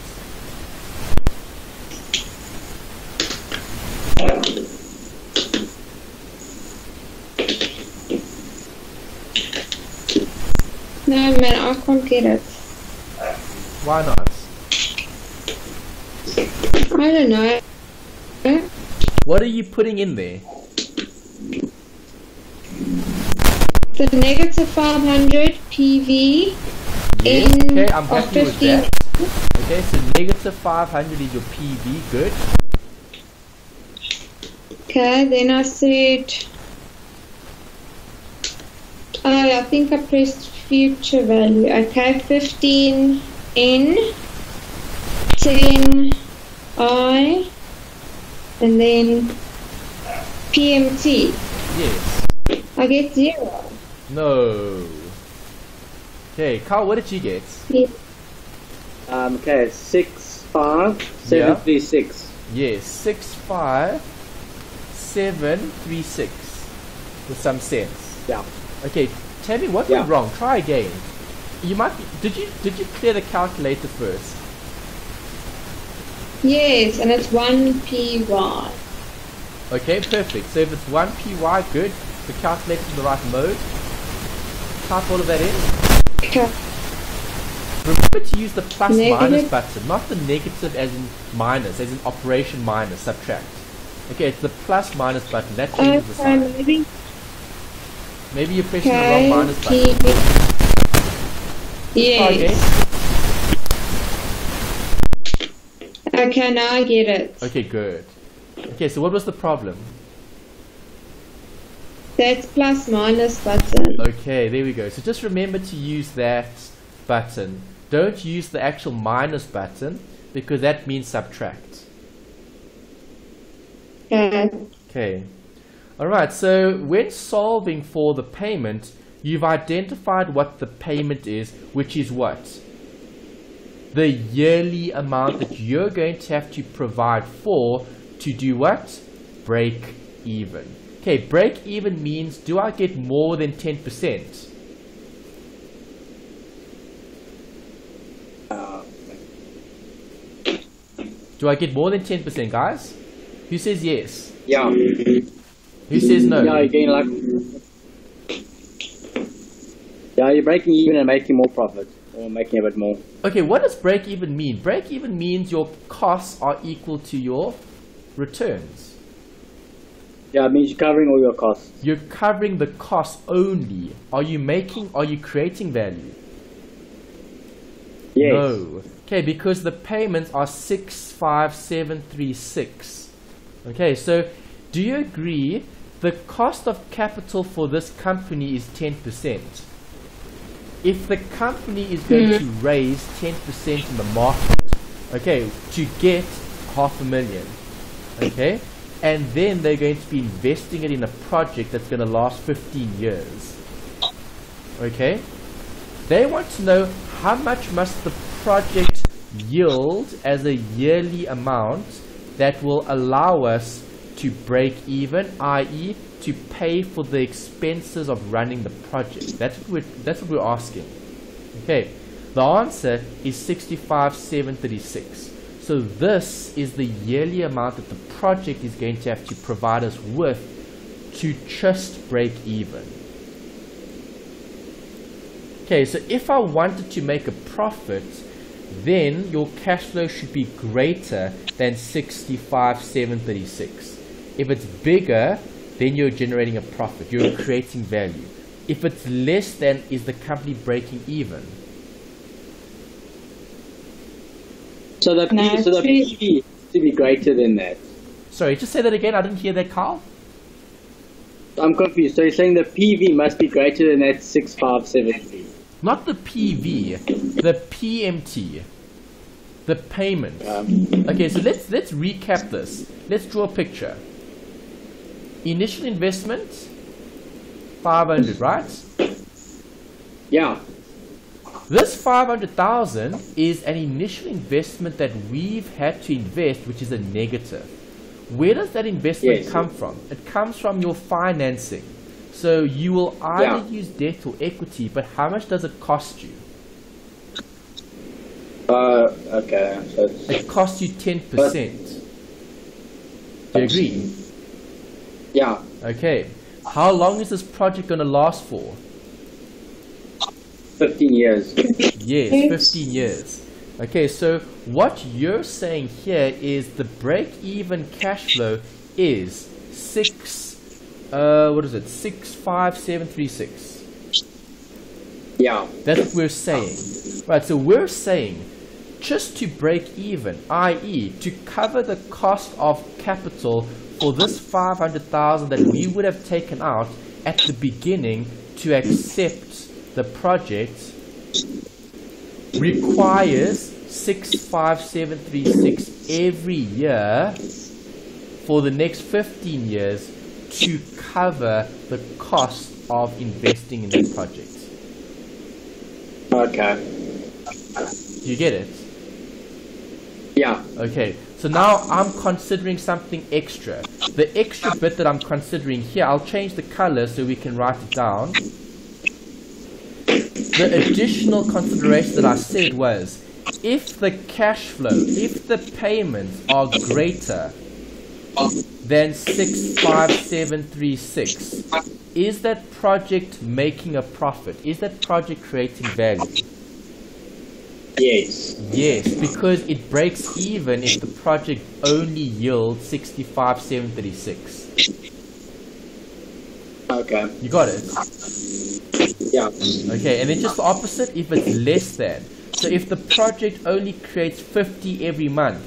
No, man, I can't get it. Why not? I don't know. What are you putting in there? The negative 500 PV Yes. in Okay, I'm of happy with 15. that. Okay, so negative 500 is your PV. Good. Okay, then I said. Oh, I think I pressed future value. Okay, 15 N, 10 I, and then PMT. Yes. I get zero. No. Okay, Carl, what did you get? Um, okay, six five seven Yeah. three six. Yes, six five seven three six with some sense. Yeah. Okay, tell me what Yeah. went wrong. Try again. You might be, did you did you clear the calculator first? Yes, and it's 1 PY. Okay, perfect. So if it's one PY, good. The calculator's in the right mode. Type all of that in. Okay. Remember to use the plus minus Negative. button, not the negative as in minus, as in operation minus, subtract. Okay, it's the plus minus button. That uh, changes the uh, Okay, sign. maybe. Maybe you're pressing the wrong minus button. Yes. Okay, now I get it. Okay, good. Okay, so what was the problem? That's plus minus button. Okay, there we go. So just remember to use that button. Don't use the actual minus button because that means subtract. Okay. Okay. Alright, so when solving for the payment, you've identified what the payment is, which is what? The yearly amount that you're going to have to provide for to do what? Break even. Okay, break even means do I get more than 10%? Uh, Do I get more than 10%, guys? Who says yes? yeah. Who says no? Yeah, you're getting like. Yeah, you're breaking even and making more profit, or making a bit more. Okay, what does break even mean? Break even means your costs are equal to your returns. Yeah, it means you're covering all your costs. You're covering the cost only. Are you making, are you creating value? Yes. No. Okay, because the payments are 65736. Okay, so do you agree the cost of capital for this company is 10%? If the company is going mm-hmm. to raise 10% in the market, okay, to get half a million, okay, and then they're going to be investing it in a project that's going to last 15 years, okay, they want to know how much must the project yield as a yearly amount that will allow us to break even, i.e., to pay for the expenses of running the project. That's what we're, that's what we're asking. Okay. The answer is 65,736. So this is the yearly amount that the project is going to have to provide us with to just break even. Okay, so if I wanted to make a profit, then your cash flow should be greater than 65,736. If it's bigger, then you're generating a profit. You're creating value. If it's less than, is the company breaking even? So the, P, No, so the three- PV to be greater than that. Sorry, just say that again. I didn't hear that, Carl. I'm confused. So you're saying the PV must be greater than that 6573? Not the PV, the PMT, the payment. Um, Okay, so let's let's recap this. Let's draw a picture. Initial investment, 500, right? yeah. This 500,000 is an initial investment that we've had to invest, which is a negative. Where does that investment Yes. come from? It comes from your financing. So you will either Yeah. use debt or equity, but how much does it cost you? Uh, okay. It costs you 10%. Do you agree? yeah. Okay. How long is this project going to last for? 15 years. Yes, 15 years. Okay, so what you're saying here is the break-even cash flow is six. Uh, what is it? Six five seven three six. Yeah. That's what we're saying. Right, so we're saying just to break even, i.e., to cover the cost of capital for this 500,000 that we would have taken out at the beginning to accept the project requires 65736 every year for the next 15 years to cover the cost of investing in that project. Okay. Do you get it? Yeah. Okay, so now I'm considering something extra. The extra bit that I'm considering here, I'll change the color so we can write it down. The additional consideration that I said was if the cash flow, if the payments are greater than 65736, is that project making a profit? Is that project creating value? Yes. Yes, because it breaks even if the project only yields 65,736. Okay. You got it? Yeah. Okay, and then just the opposite if it's less than. So if the project only creates 50 every month,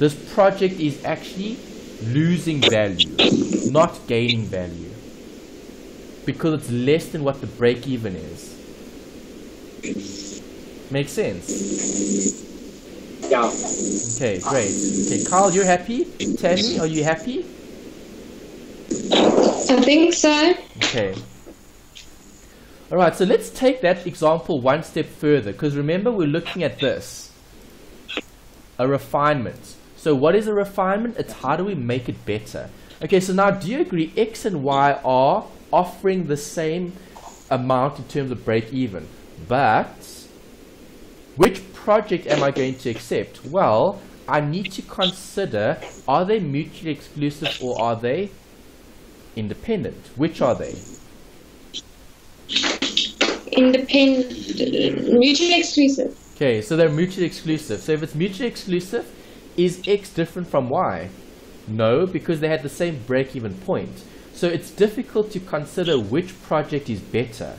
this project is actually losing value, not gaining value. Because it's less than what the break even is. Makes sense? Yeah. Okay, great. Okay, Carl, you're happy? Tammy, are you happy? I think so. Okay. Alright, so let's take that example one step further because remember we're looking at this. A refinement. So what is a refinement? It's how do we make it better. Okay, so now do you agree X and Y are offering the same amount in terms of break even? But which project am I going to accept? Well, I need to consider are they mutually exclusive or are they independent? Which are they? Independent, mutually exclusive. Okay, so they're mutually exclusive. So if it's mutually exclusive, is X different from Y? No, because they had the same break-even point. So it's difficult to consider which project is better.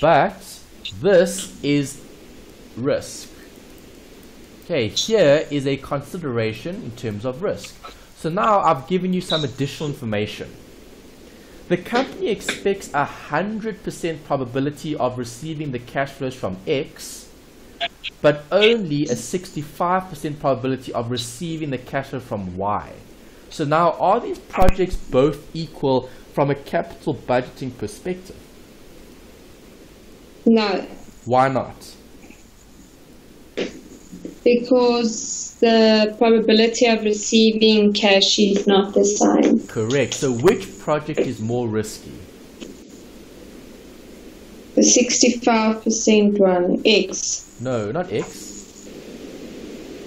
But this is risk. Okay, here is a consideration in terms of risk. So now I've given you some additional information. The company expects a 100% probability of receiving the cash flows from X, but only a 65% probability of receiving the cash flow from Y. So now, are these projects both equal from a capital budgeting perspective? No, Why not? Because the probability of receiving cash is not the same. Correct. So which project is more risky? The 65% one, X. No, not X.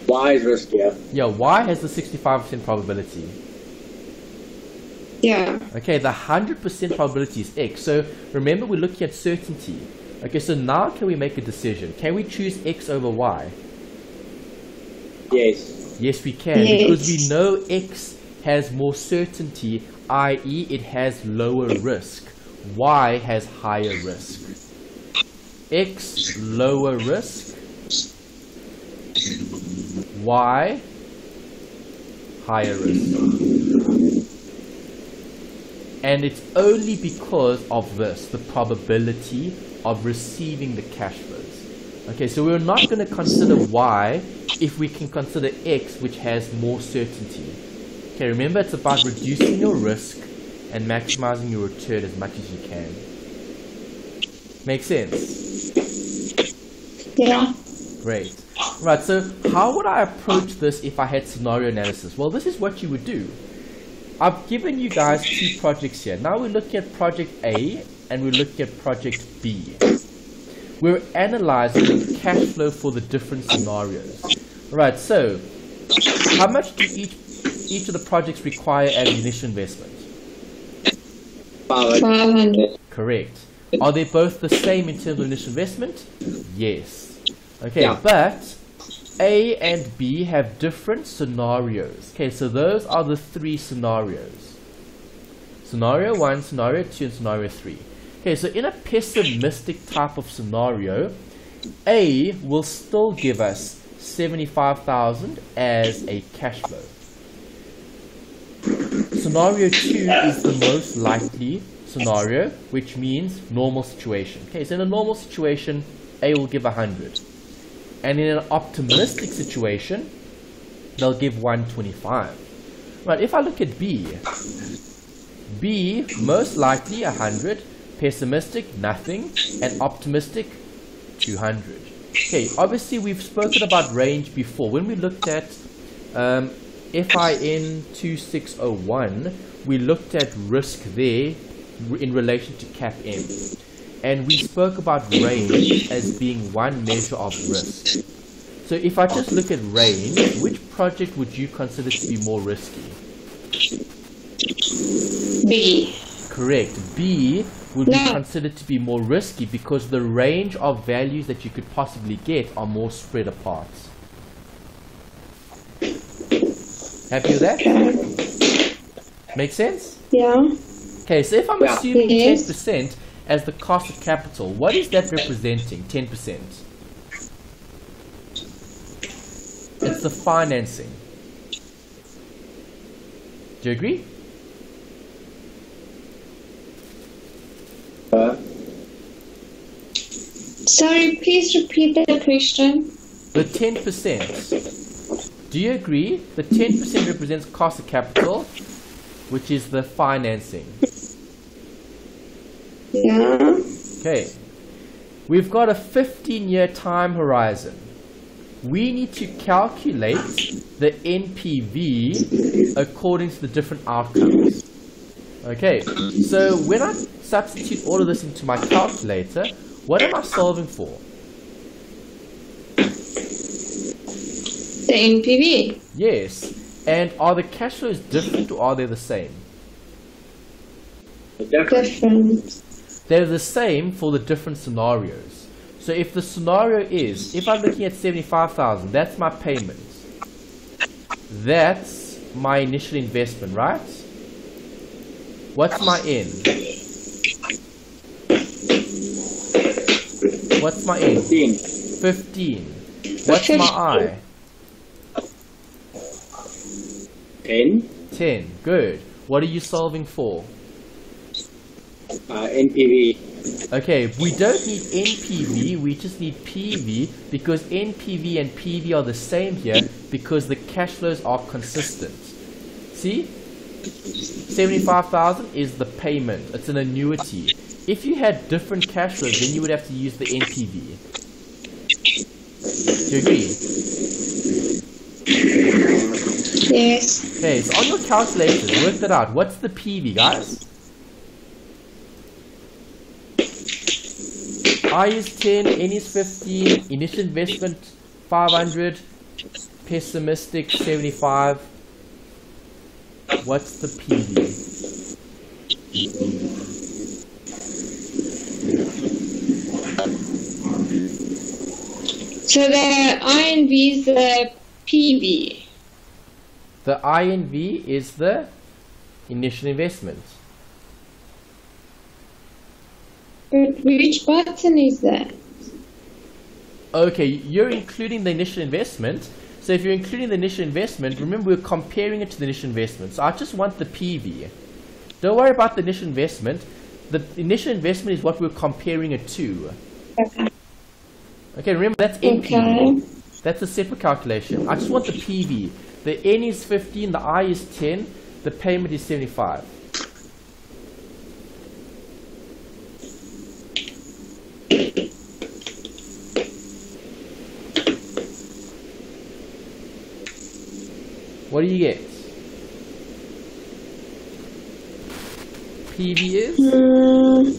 Y is riskier. Yeah, Y has the 65% probability. Yeah. Okay, the 100% probability is X. So remember, we're looking at certainty. Okay, so now can we make a decision? Can we choose X over Y? Yes. Yes, we can, Yes. because we know X has more certainty, i.e., it has lower risk. Y has higher risk. X, lower risk. Y, higher risk. And it's only because of this, the probability of receiving the cash flows. Okay, so we're not going to consider Y if we can consider X, which has more certainty. Okay, remember it's about reducing your risk and maximizing your return as much as you can. Make sense? Yeah. Great. Right, so how would I approach this if I had scenario analysis? Well, this is what you would do. I've given you guys two projects here. Now we're looking at project A and we're looking at project B. We're analyzing the cash flow for the different scenarios. Right, so how much do each each of the projects require as initial investment? 500. Correct. Are they both the same in terms of initial investment? Yes. Okay, Yeah. but A and B have different scenarios. Okay, so those are the three scenarios. Scenario 1, Scenario 2, and Scenario 3. Okay, so in a pessimistic type of scenario, A will still give us 75,000 as a cash flow. Scenario 2 is the most likely scenario, which means normal situation. Okay, so in a normal situation, A will give 100. And in an optimistic situation, they'll give 125. Right, if I look at B, B, most likely 100, pessimistic, nothing, and optimistic, 200. Okay, obviously we've spoken about range before. When we looked at um, FIN 2601, we looked at risk there in relation to cap M. And we spoke about range as being one measure of risk. So if I just look at range, which project would you consider to be more risky? B. Correct. B would be considered to be more risky because the range of values that you could possibly get are more spread apart. Happy with that? Okay. Make sense? Yeah. Okay, so if I'm Yeah. assuming Yes. 10% as the cost of capital, what is that representing? 10%. It's the financing. Do you agree? Uh, Sorry, please repeat the question. The 10%. Do you agree? The 10% represents cost of capital, which is the financing. Yeah. Okay. We've got a 15 year time horizon. We need to calculate the NPV according to the different outcomes. Okay, so when I substitute all of this into my calculator, what am I solving for? The NPV. Yes. And are the cash flows different or are they the same? different. They're the same for the different scenarios. So if the scenario is, if I'm looking at 75,000, that's my payment. That's my initial investment, right? What's my N? What's my N? 15. 15. What's my I? 10. 10. Good. What are you solving for? Uh, NPV. Okay, we don't need NPV, we just need PV because NPV and PV are the same here because the cash flows are consistent. See? 75,000 is the payment, it's an annuity. If you had different cash flows, then you would have to use the NPV. Do you agree? Yes. Okay, so on your calculators, work that out. What's the PV, guys? I is 10, N is 15, initial investment 500, pessimistic 75. What's the PV? So the INV is the PV. The INV is the initial investment. But which button is that? Okay, you're including the initial investment. So if you're including the initial investment, remember we're comparing it to the initial investment. So I just want the PV. Don't worry about the initial investment. The initial investment is what we're comparing it to. Okay. Okay, remember that's NPV. Okay. That's a separate calculation. I just want the PV. The N is 15, the I is 10, the payment is 75. What do you get? PV is Hmm.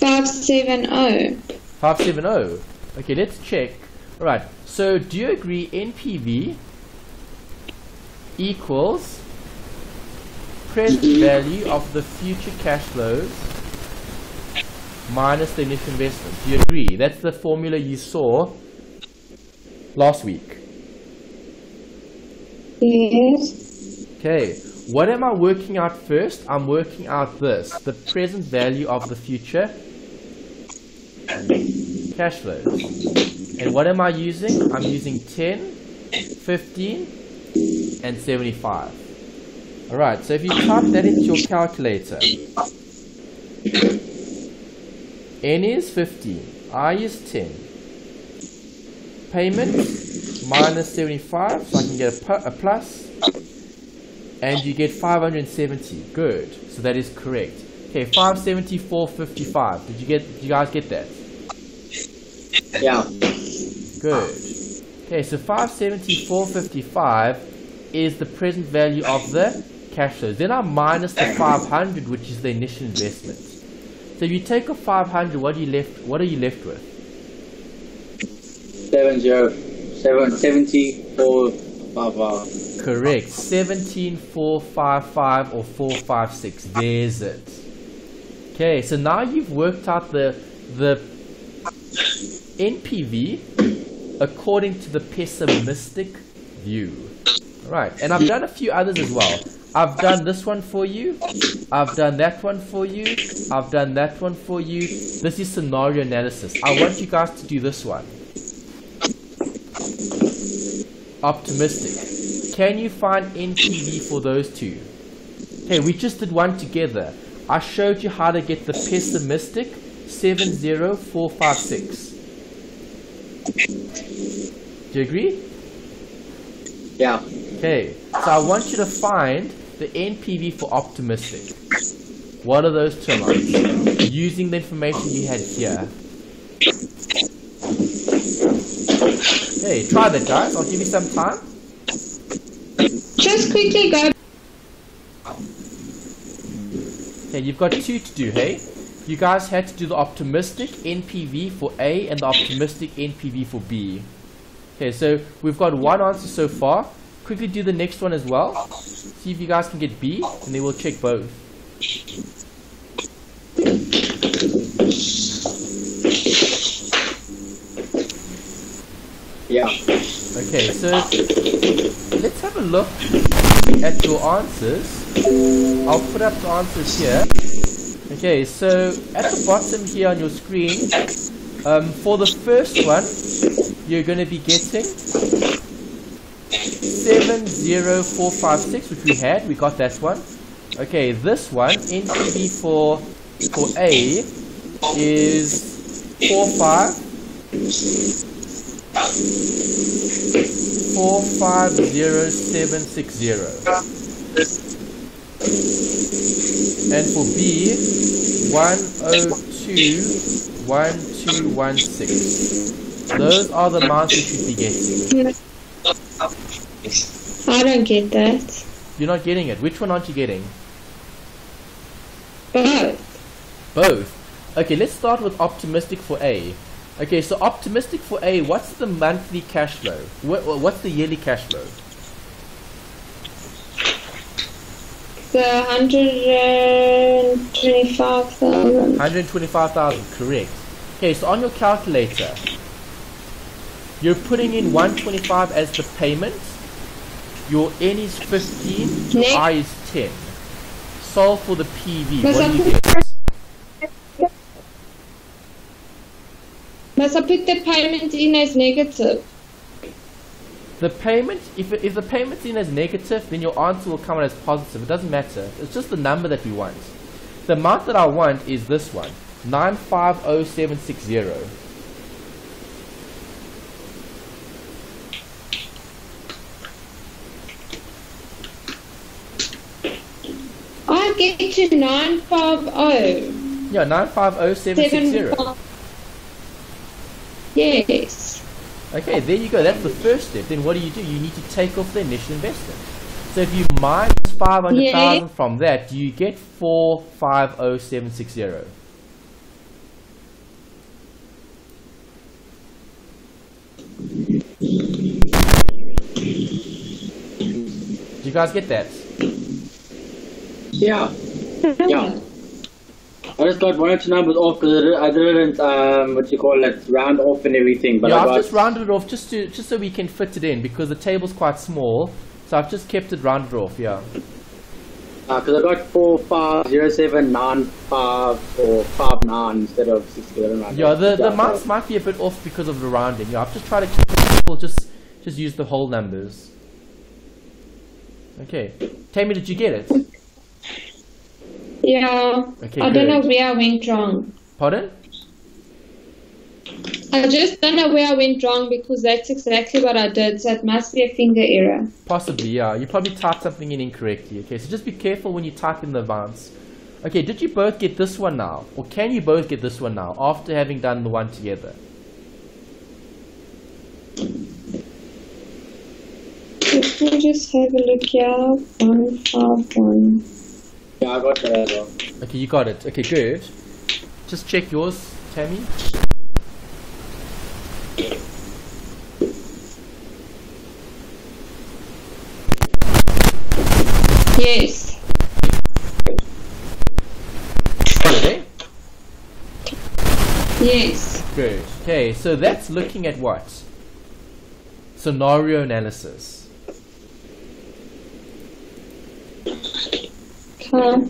570. 570. oh. Okay, let's check. Alright, so do you agree NPV equals present value of the future cash flows minus the initial investment? Do you agree? That's the formula you saw last week. Yes. Okay, what am I working out first? I'm working out this, the present value of the future cash flows. And what am I using? I'm using 10, 15, and 75. Alright, so if you type that into your calculator, N is 15, I is 10, payment minus 75, so I can get a, a plus, and you get 570. Good. So that is correct. Okay, 574.55. Did you get? Did you guys get that? Yeah. Good. Okay, so 574.55 is the present value of the cash flows. Then I minus the 500, which is the initial investment. So if you take a 500, what are you left? What are you left with? Seven zero seven seventy four Uh, five five. Correct. 17455 or 456. There's it. Okay, so now you've worked out the the NPV according to the pessimistic view. Right, and I've done a few others as well. I've done this one for you. I've done that one for you. I've done that one for you. This is scenario analysis. I want you guys to do this one. Optimistic. Can you find NPV for those two? Okay, we just did one together. I showed you how to get the pessimistic 70456. Do you agree? Yeah. Okay, so I want you to find the NPV for optimistic. What are those two amounts? Using the information you had here. Okay, try that guys. I'll give you some time. Just quickly go. Okay, you've got two to do, hey? You guys had to do the optimistic NPV for A and the optimistic NPV for B. Okay, so we've got one answer so far. Quickly do the next one as well. See if you guys can get B, and then we'll check both. Yeah. Okay, so let's have a look at your answers. I'll put up the answers here. Okay, so at the bottom here on your screen, um, for the first one, you're going to be getting 70456, which we had, we got that one. Okay, this one, NPV for, for A, is 45. 450760. And for B, 1021216. Those are the amounts you should be getting. I don't get that. You're not getting it. Which one aren't you getting? Both. Both. Okay, let's start with optimistic for A. Okay, so optimistic for A, what's the monthly cash flow? What, what's the yearly cash flow? The 125,000. 125,000, correct. Okay, so on your calculator, you're putting in 125 as the payment. Your N is 15, your. I is 10. Solve for the PV. What do you get? Must I put the payment in as negative? The payment, if, if the payment's in as negative, then your answer will come out as positive. It doesn't matter. It's just the number that we want. The amount that I want is this one, 950760. I get to 950. Yeah, 950760. Seven- Yes. Okay, there you go. That's the first step. Then what do you do? You need to take off the initial investment. So if you minus 500,000 Yeah. from that, do you get 450760? Do you guys get that? Yeah. Yeah. I just got one or two numbers off because I didn't, um, what you call it, round off and everything. But yeah, I've just rounded it off just to just so we can fit it in because the table's quite small. So I've just kept it rounded off. Yeah. because I got four five zero seven nine five or five nine instead of sixty. I don't. Yeah, the, the marks might be a bit off because of the rounding. Yeah, I've just tried to keep it simple, just just use the whole numbers. Okay. Tammy, did you get it? Yeah. Okay, I don't know where I went wrong. Pardon? I just don't know where I went wrong because that's exactly what I did. So it must be a finger error. Possibly, yeah. You probably typed something in incorrectly. Okay, so just be careful when you type in the advance. Okay, did you both get this one now? Or can you both get this one now after having done the one together? Let me just have a look here. One five one. Yeah, I got that as well. Okay, you got it. Okay, good. Just check yours, Tammy. Yes. Got eh? Yes. Good. Okay, so that's looking at what? Scenario analysis. Okay.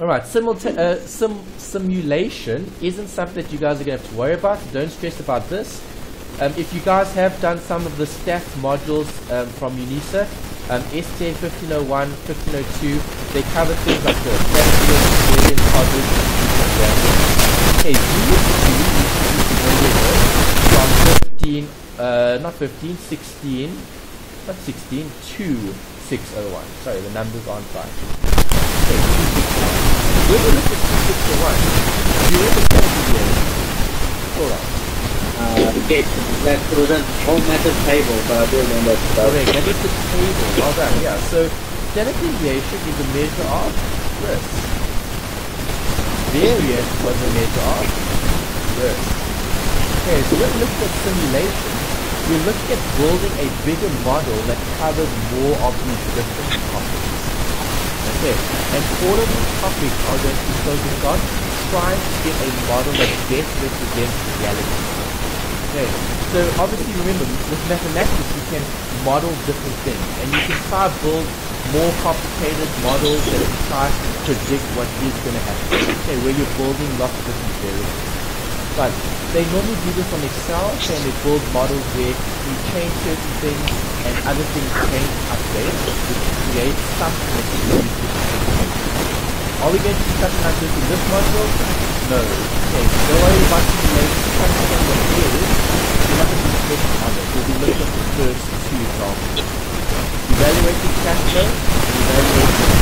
Alright, simulta- uh, sim- simulation isn't something that you guys are going to have to worry about, so don't stress about this. Um, if you guys have done some of the stats modules um, from UNISA, um, STA 1501, 1502, they cover things like the from 15, uh, not 15, 16, not 16, 2, 601. Sorry, the numbers aren't right. Okay, 261. When we look at 261, do you understand the years? Hold on. Uh, okay, that was a whole massive table, but I do remember stuff. Correct, that is the table. Well done, yeah. So, standard deviation is a measure of risk. Variance was a measure of risk. Okay, so we look at simulation, we're looking at building a bigger model that covers more of these different topics. Okay, and all of these topics are going to be focused on trying to get a model that best represents reality. Okay, so obviously remember, with mathematics you can model different things, and you can try to build more complicated models that try to predict what is going to happen. Okay, where you're building lots of different variables. But they normally do this on Excel, and they build models where you change certain things and other things change update, which creates something that you different Are we going to be touching on this in this module? No. Okay, don't worry about simulation. Something that it is, we're not going to be focusing on it. We'll be looking at the first two examples. Evaluating cash flow, evaluating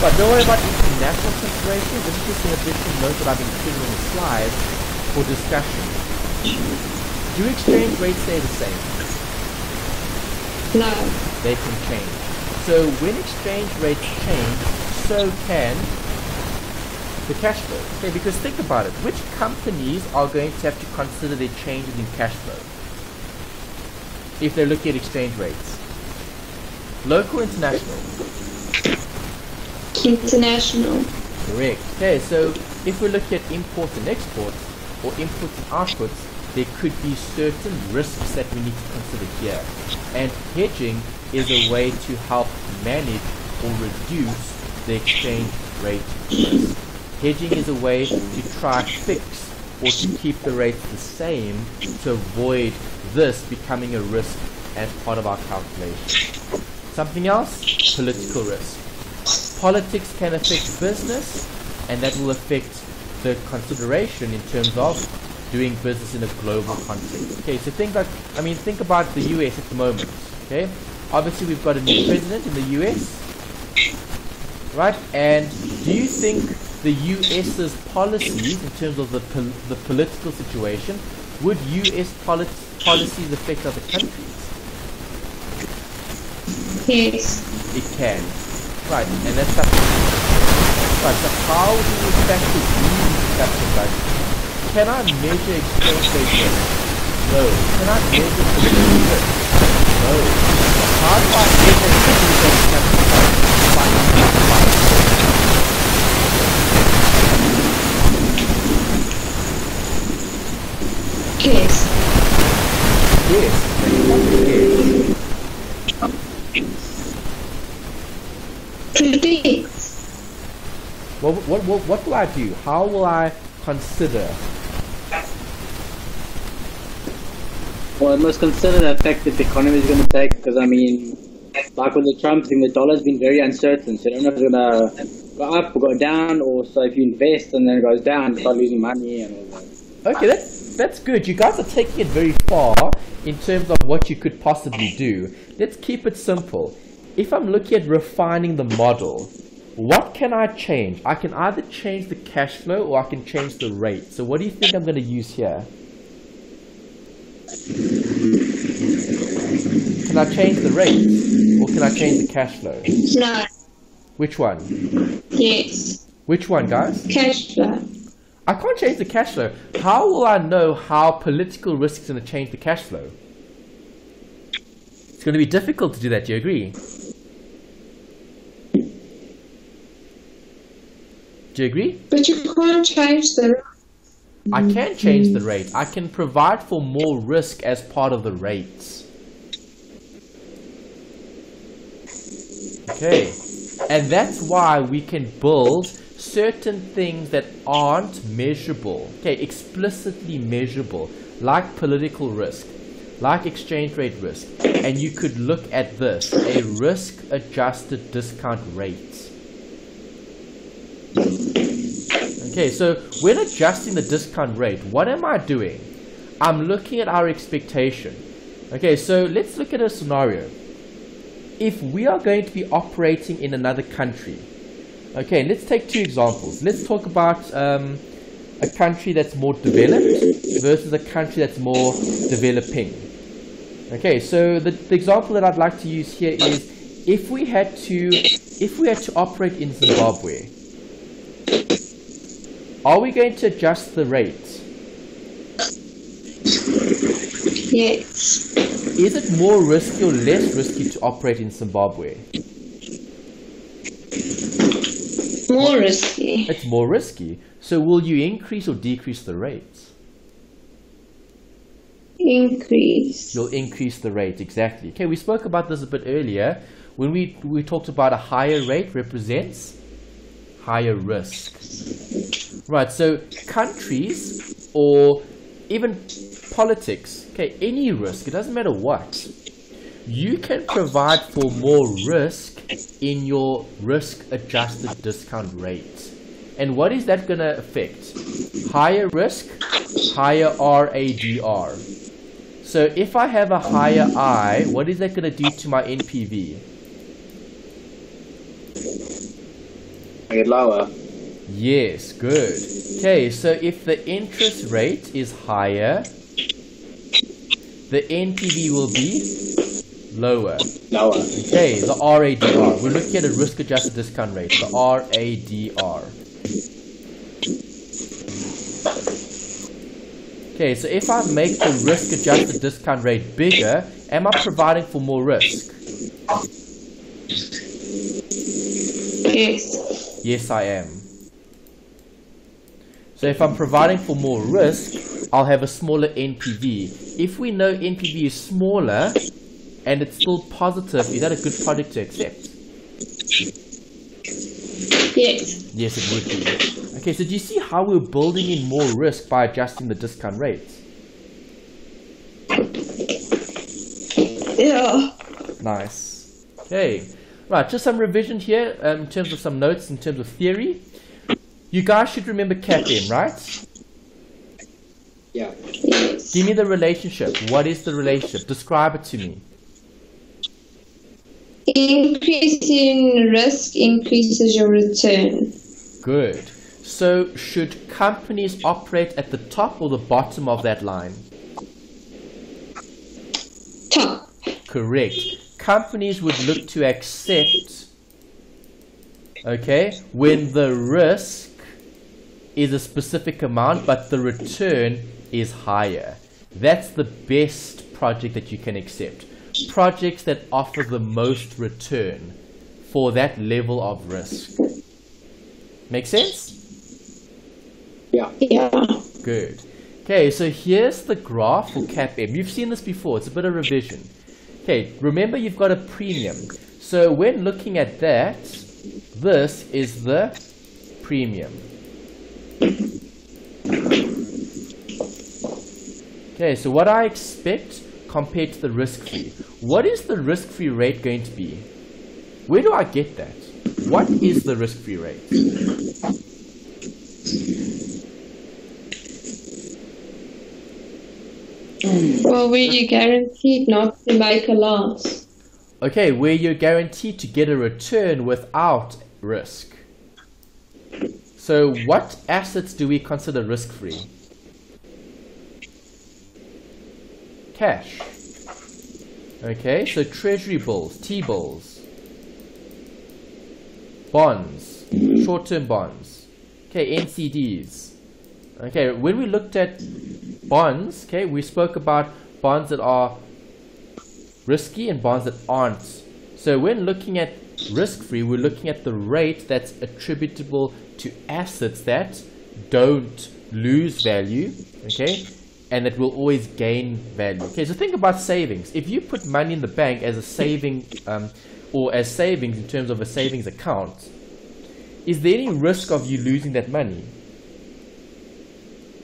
but don't worry about international considerations. This is just an additional note that I've included on the slides for discussion. Do exchange rates stay the same? No. They can change. So when exchange rates change, so can the cash flow. Okay, because think about it. Which companies are going to have to consider their changes in cash flow? If they're looking at exchange rates. Local, international. International. Correct. Okay, so if we look at imports and exports, or inputs and outputs, there could be certain risks that we need to consider here. And hedging is a way to help manage or reduce the exchange rate risk. Hedging is a way to try to fix or to keep the rates the same to avoid this becoming a risk as part of our calculation. Something else? Political risk. Politics can affect business and that will affect the consideration in terms of doing business in a global context. Okay, so think like, I mean, think about the US at the moment. Okay, obviously we've got a new president in the US, right? And do you think the US's policies in terms of the pol- the political situation would US poli- policies affect other countries? Yes. It can, right? And that's something. Right. So how do we factor these capital budget? Can I measure risk? No. Can I measure political risk? No. How do I measure exchange rate capital budget? By quantifying it. Yes. Yes. Yes. Predict. What, what, what, what will I do? How will I consider? Well, I must consider the effect that the economy is going to take because, I mean, like with the Trump thing, the dollar's been very uncertain. So you don't know if it's going to go up or go down, or so if you invest and then it goes down, you start losing money and all that. Okay, that's that's good. You guys are taking it very far in terms of what you could possibly do. Let's keep it simple. If I'm looking at refining the model, what can I change? I can either change the cash flow or I can change the rate. So what do you think I'm going to use here? Can I change the rate or can I change the cash flow? No. Which one? Yes. Which one, guys? Cash flow. I can't change the cash flow. How will I know how political risk is going to change the cash flow? It's going to be difficult to do that. Do you agree? Do you agree? But you can't change the. I can change the rate. I can provide for more risk as part of the rates. Okay. And that's why we can build certain things that aren't measurable. Okay, explicitly measurable, like political risk, like exchange rate risk. And you could look at this, a risk adjusted discount rate. Okay, so when adjusting the discount rate, what am I doing? I'm looking at our expectation. Okay, so let's look at a scenario. If we are going to be operating in another country, okay, let's take two examples. Let's talk about um, a country that's more developed versus a country that's more developing. Okay, so the, the example that I'd like to use here is if we had to if we had to operate in Zimbabwe, are we going to adjust the rate? Yes. Is it more risky or less risky to operate in Zimbabwe? More risky. It's more risky. So will you increase or decrease the rates? Increase. You'll increase the rate, exactly. Okay, we spoke about this a bit earlier when we, we talked about a higher rate represents higher risk. Right, so countries or even politics, okay, any risk, it doesn't matter what, you can provide for more risk in your risk adjusted discount rate. And what is that going to affect? Higher risk, higher RADR. So if I have a higher I, what is that going to do to my NPV? I get lower. Yes, good. Okay, so if the interest rate is higher, the NPV will be Lower. Lower. Okay, the RADR. We're looking at a risk adjusted discount rate, the RADR. Okay, so if I make the risk adjusted discount rate bigger, am I providing for more risk? Yes. Yes, I am. So if I'm providing for more risk, I'll have a smaller NPV. If we know NPV is smaller and it's still positive, is that a good project to accept? Yes. Yes, it would be. Okay, so do you see how we're building in more risk by adjusting the discount rates? Yeah. Nice. Okay. Right, just some revision here um, in terms of some notes, in terms of theory. You guys should remember CAPM, right? Yeah. Give me the relationship. What is the relationship? Describe it to me. Increase in risk increases your return. Good. So, should companies operate at the top or the bottom of that line? Top. Correct. Companies would look to accept, okay, when the risk is a specific amount, but the return is higher. That's the best project that you can accept. Projects that offer the most return for that level of risk. Make sense? Yeah. Yeah. Good. Okay, so here's the graph for CAPM. You've seen this before, it's a bit of revision. Okay, remember you've got a premium. So when looking at that, this is the premium. Okay, so what I expect compared to the risk-free. What is the risk-free rate going to be? Where do I get that? What is the risk-free rate? Well, where you guaranteed not to make a loss. Okay, where you're guaranteed to get a return without risk. So, what assets do we consider risk free? Cash. Okay, so treasury bills, T bills, bonds, short term bonds, okay, NCDs. Okay, when we looked at bonds, okay, we spoke about bonds that are risky and bonds that aren't. So when looking at risk-free, we're looking at the rate that's attributable to assets that don't lose value, okay, and that will always gain value. Okay, so think about savings. If you put money in the bank as a saving um, or as savings in terms of a savings account, is there any risk of you losing that money?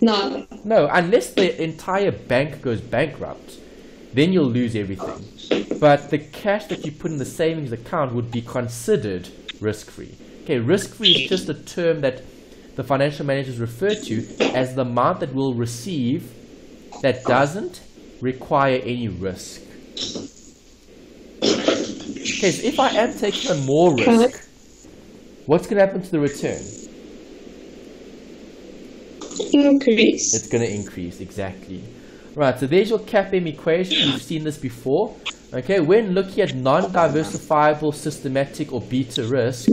No. No, unless the entire bank goes bankrupt, then you'll lose everything. But the cash that you put in the savings account would be considered risk free. Okay, risk free is just a term that the financial managers refer to as the amount that we'll receive that doesn't require any risk. Okay, so if I am taking on more risk, what's going to happen to the return? Increase. It's going to increase, exactly. Right, so there's your CAPM equation. You've seen this before. Okay, when looking at non-diversifiable systematic or beta risk,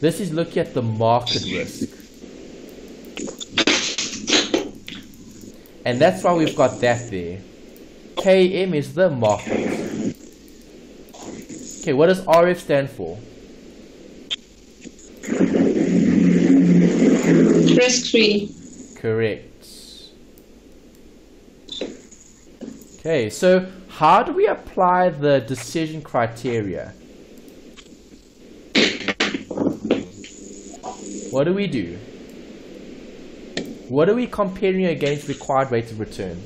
this is looking at the market risk. And that's why we've got that there. KM is the market. Okay, what does RF stand for? Risk free. Correct. Okay, so how do we apply the decision criteria? What do we do? What are we comparing against required rate of return?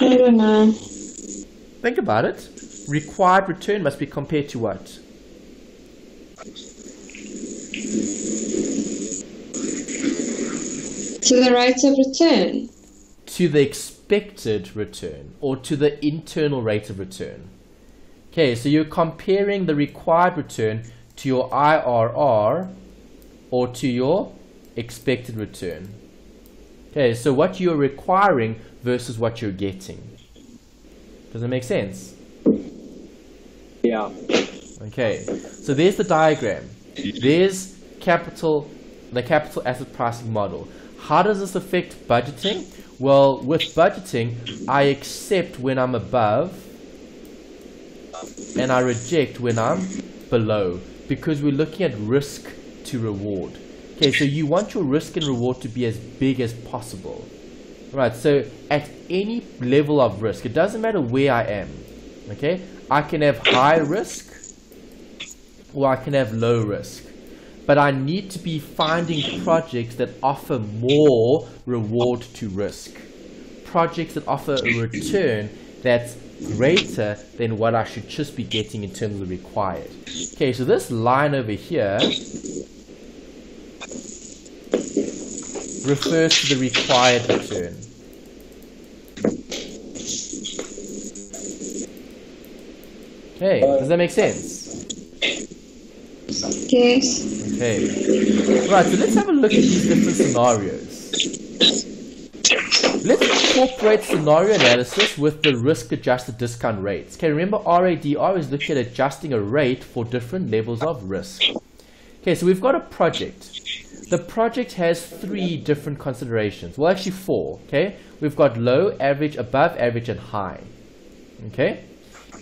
I don't know. Think about it. Required return must be compared to what? To the rate of return. To the expected return or to the internal rate of return. Okay, so you're comparing the required return to your IRR or to your expected return. Okay, so what you're requiring versus what you're getting. Does that make sense? Yeah. Okay, so there's the diagram. There's capital, the capital asset pricing model. How does this affect budgeting? Well, with budgeting, I accept when I'm above and I reject when I'm below because we're looking at risk to reward. Okay, so you want your risk and reward to be as big as possible. Right, so at any level of risk, it doesn't matter where I am. Okay, I can have high risk or I can have low risk. But I need to be finding projects that offer more reward to risk. Projects that offer a return that's greater than what I should just be getting in terms of required. Okay, so this line over here refers to the required return. Okay, does that make sense? Yes. Okay. Right, so let's have a look at these different scenarios. Let's incorporate scenario analysis with the risk-adjusted discount rates. Okay, remember RADR is looking at adjusting a rate for different levels of risk. Okay, so we've got a project. The project has three different considerations. Well, actually four, okay? We've got low, average, above average, and high. Okay?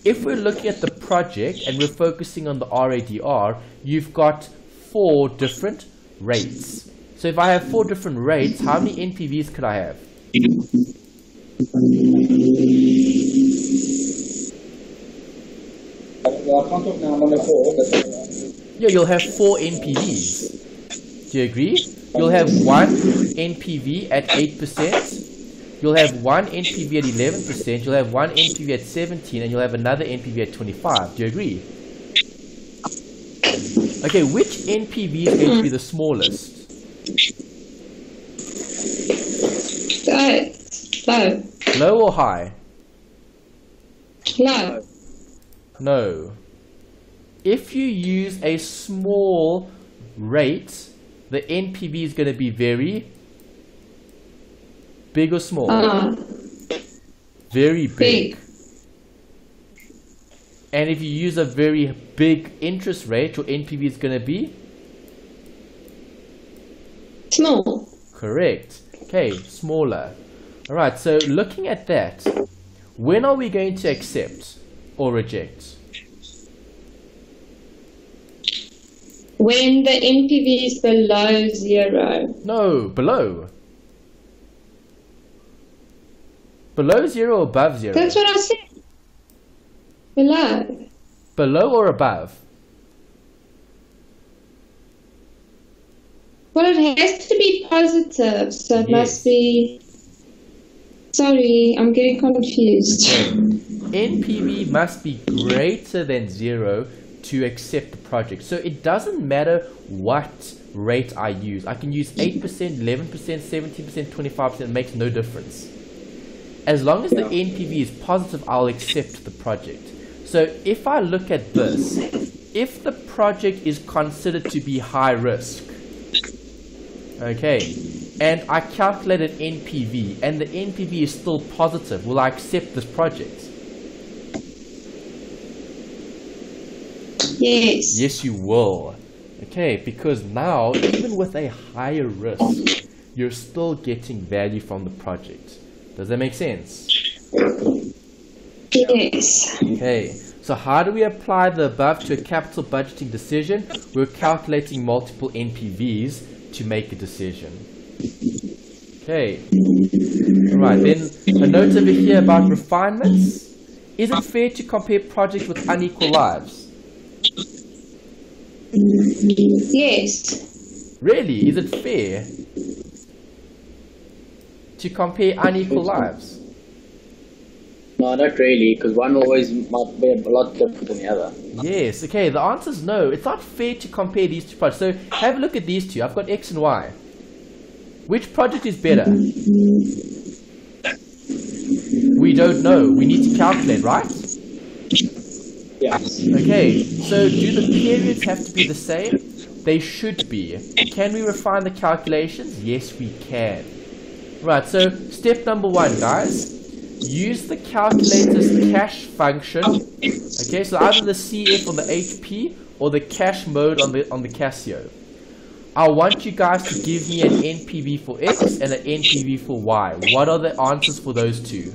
If we're looking at the project and we're focusing on the RADR, you've got four different rates. So if I have four different rates, how many NPVs could I have? Yeah, you'll have four NPVs. Do you agree? You'll have one NPV at 8%, you'll have one NPV at 11%, you'll have one NPV at 17 and you'll have another NPV at 25. Do you agree? Okay, which NPV is going to be the smallest? Low. Low. Low or high? Low. No. If you use a small rate, the NPV is going to be very big or small? Uh, very big. big. And if you use a very big interest rate, your NPV is going to be Small. correct. Okay, smaller. All right, so looking at that, when are we going to accept or reject? When the NPV is below zero. No, below. Below zero or above zero? That's what I said. Below. Below or above? Well, it has to be positive, so it Yes. must be. Sorry, I'm getting confused. NPV must be greater than zero to accept the project. So it doesn't matter what rate I use. I can use 8%, 11%, 17%, 25%, it makes no difference. As long as the NPV is positive, I'll accept the project. So if I look at this, if the project is considered to be high risk, okay, and I calculate an NPV, and the NPV is still positive, will I accept this project? Yes. Yes, you will. Okay, because now, even with a higher risk, you're still getting value from the project. Does that make sense? Yes. Okay, so how do we apply the above to a capital budgeting decision? We're calculating multiple NPVs to make a decision. Okay, alright, then a note over here about refinements. Is it fair to compare projects with unequal lives? Yes. Really, is it fair to compare unequal lives? No, not really, because one always might be a lot different than the other. Yes, okay, the answer is no. It's not fair to compare these two projects. So have a look at these two. I've got X and Y. Which project is better? We don't know. We need to calculate, right? Yeah. Okay, so do the periods have to be the same? They should be. Can we refine the calculations? Yes, we can. Right, so step number one, guys. Use the calculator's cash function. Okay, so either the CF on the HP or the cash mode on the on the Casio. I want you guys to give me an NPV for X and an NPV for Y. What are the answers for those two?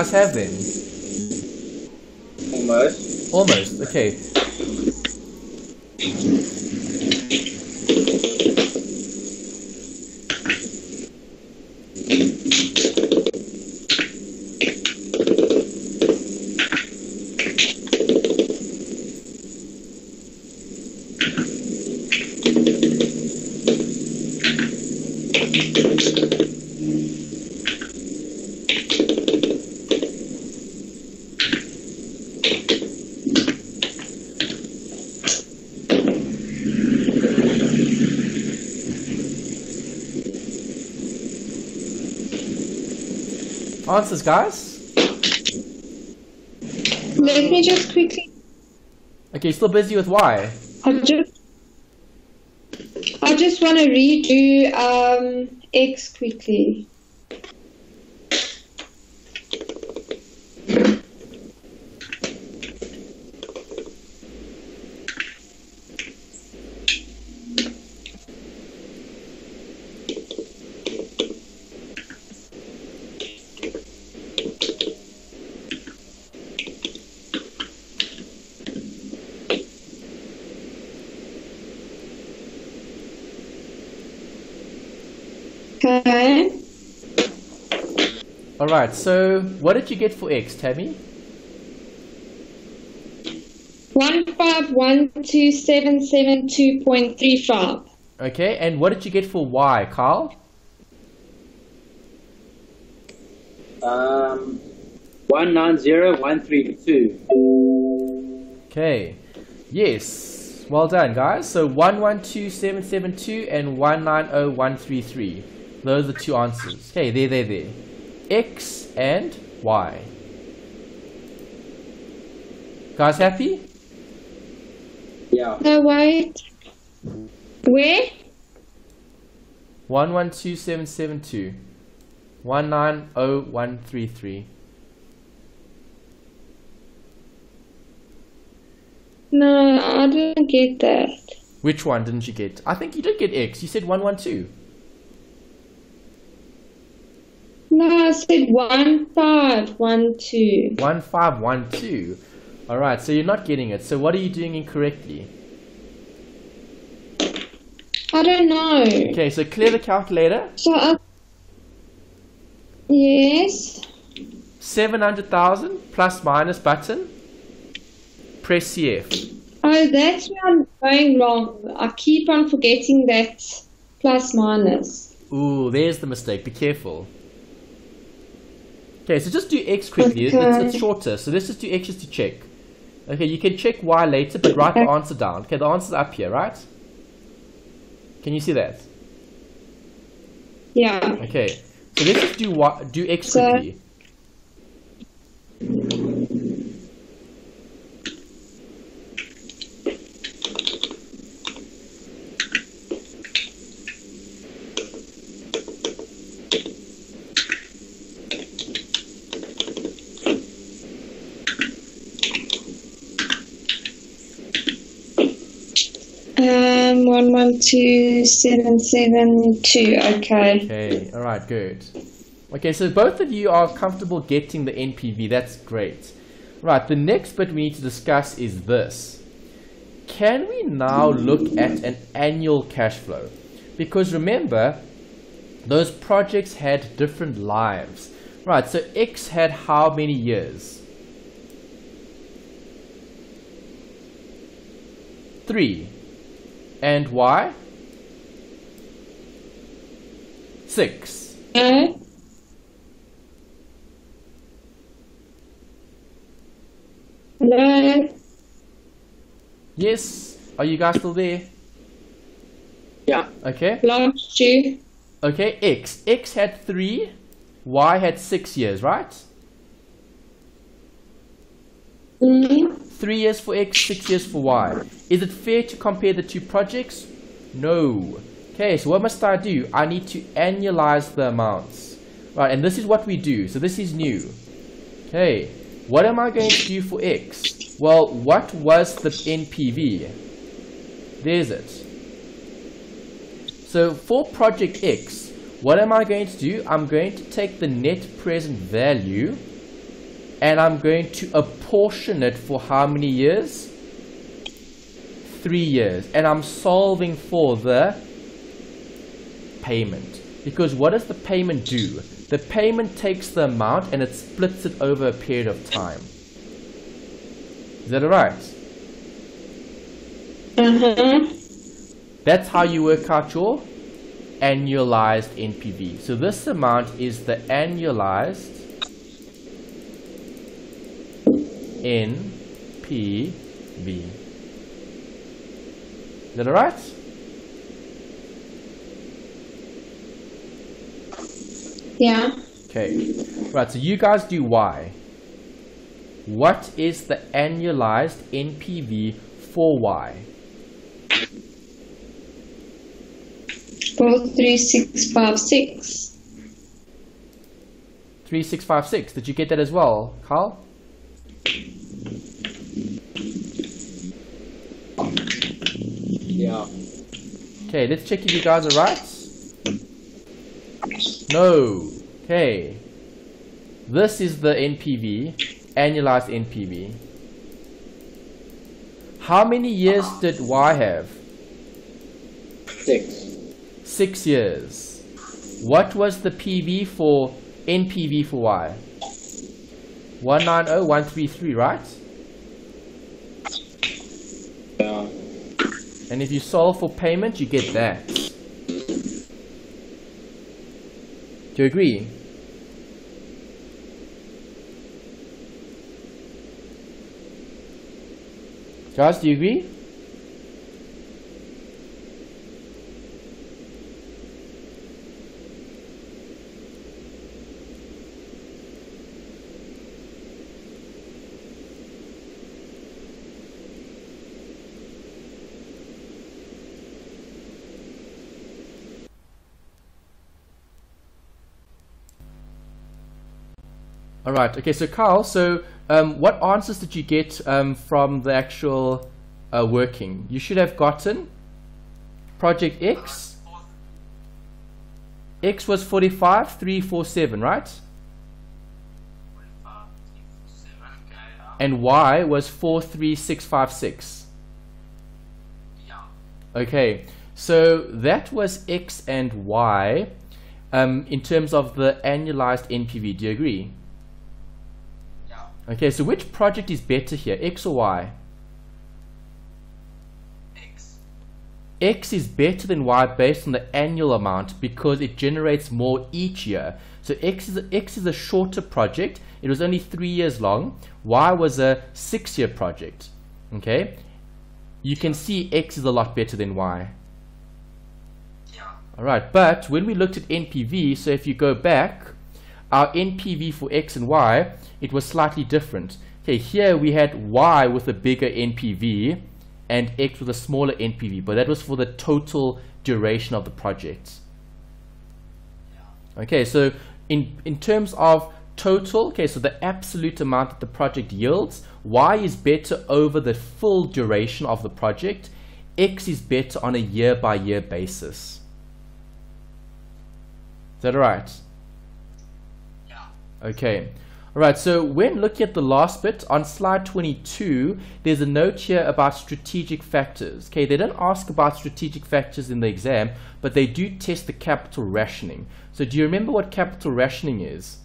Guys have them? Almost. Almost. Okay. Answers, guys? Let me just quickly. Okay, you're still busy with Y. I just. I just want to redo um, X quickly. Okay. Alright, so what did you get for X, Tammy? One five one two seven seven two point three five. Okay, and what did you get for Y, Carl? Um, one nine zero one three two. Okay. Yes. Well done, guys. So 112772 and 190133. Those are the two answers. Okay, there, there, there. X and Y. Guys happy? Yeah. No, wait. Where? 112772. 190133. No, I didn't get that. Which one didn't you get? I think you did get X. You said 112. No, I said one five one two. 1512. Alright, so you're not getting it. So what are you doing incorrectly? I don't know. Okay, so clear the calculator. So I. Yes. 700,000 plus minus button. Press CF. Oh, that's where I'm going wrong. I keep on forgetting that plus minus. Ooh, there's the mistake. Be careful. Okay, so just do X quickly. It's, it's, it's shorter. So let's just do X just to check. Okay, you can check Y later, but write the answer down. Okay, the answer's up here, right? Can you see that? Yeah. Okay, so let's just do y, do X So- Um, one one two seven seven two. Okay. Okay, alright, good. Okay, so both of you are comfortable getting the NPV, that's great. Right, the next bit we need to discuss is this. Can we now look at an annual cash flow? Because remember, those projects had different lives. Right, so X had how many years? Three. And Y? Six. No. No. Yes. Are you guys still there? Yeah. Okay. Lost you. Okay, X. X had three, Y had six years, right? Mm. Three years for X, six years for Y. Is it fair to compare the two projects? No. Okay, so what must I do? I need to annualize the amounts. Right, and this is what we do. So this is new. Okay, what am I going to do for X? Well, what was the NPV? There's it. So for project X, what am I going to do? I'm going to take the net present value and I'm going to apportion it for how many years? Three years. And I'm solving for the payment. Because what does the payment do? The payment takes the amount and it splits it over a period of time. Is that alright? Uh-huh. That's how you work out your annualized NPV. So this amount is the annualized NPV. Is that alright? Yeah. Okay. Right, so you guys do Y. What is the annualized NPV for Y? Four, three, six, five, six. 3656. Did you get that as well, Carl? Okay, let's check if you guys are right. No. Okay. This is the NPV, annualized NPV. How many years did Y have? Six. Six years. What was the PV for NPV for Y? 190133, right? And if you solve for payment, you get that. Do you agree? Guys, do you agree? All right. Okay. So, Carl. So, um, what answers did you get um, from the actual uh, working? You should have gotten project X. X was forty-five three four seven, right? And Y was four three six five six. Okay. So that was X and Y um, in terms of the annualized NPV. Do you agree? Okay, so which project is better here, X or Y? X. X is better than Y based on the annual amount because it generates more each year. So X is a, X is a shorter project. It was only three years long. Y was a six-year project. Okay, you can see X is a lot better than Y. Yeah. All right, but when we looked at NPV, so if you go back, our NPV for X and Y, it was slightly different. Okay, here we had Y with a bigger NPV and X with a smaller NPV, but that was for the total duration of the project. Okay, so in, in terms of total, okay, so the absolute amount that the project yields, Y is better over the full duration of the project, X is better on a year by year basis. Is that right? Yeah. Okay. All right, so when looking at the last bit on slide 22, there's a note here about strategic factors. Okay, they don't ask about strategic factors in the exam, but they do test the capital rationing. So do you remember what capital rationing is?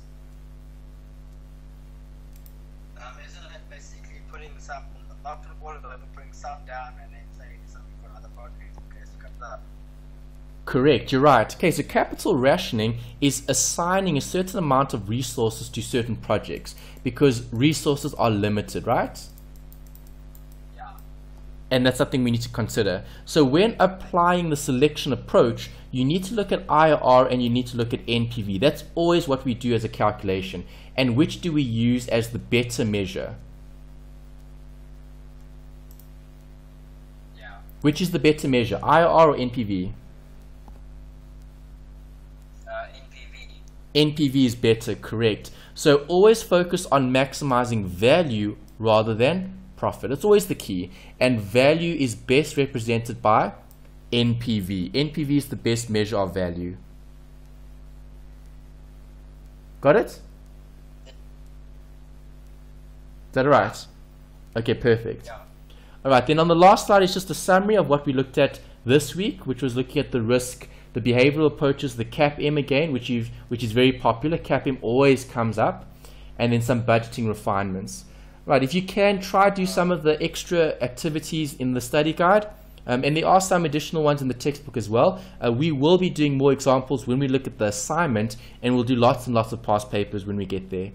Um, isn't it basically putting some, not putting all of it, but putting some down and then saying something for other projects in case it comes up? Correct, you're right. Okay, so capital rationing is assigning a certain amount of resources to certain projects because resources are limited, right? Yeah. and that's something we need to consider. So when applying the selection approach, you need to look at IRR and you need to look at NPV. That's always what we do as a calculation. And which do we use as the better measure? Yeah. Which is the better measure, IRR or NPV? NPV. Is better, correct. So always focus on maximizing value rather than profit. It's always the key. And value is best represented by NPV. NPV is the best measure of value. Got it? Is that right? Okay, perfect. Yeah. All right, then on the last slide is just a summary of what we looked at this week, which was looking at the risk, the behavioral approaches, the CAPM again, which which is very popular. CAPM always comes up, and then some budgeting refinements. Right, if you can try do some of the extra activities in the study guide, um, and there are some additional ones in the textbook as well. Uh, we will be doing more examples when we look at the assignment, and we'll do lots and lots of past papers when we get there.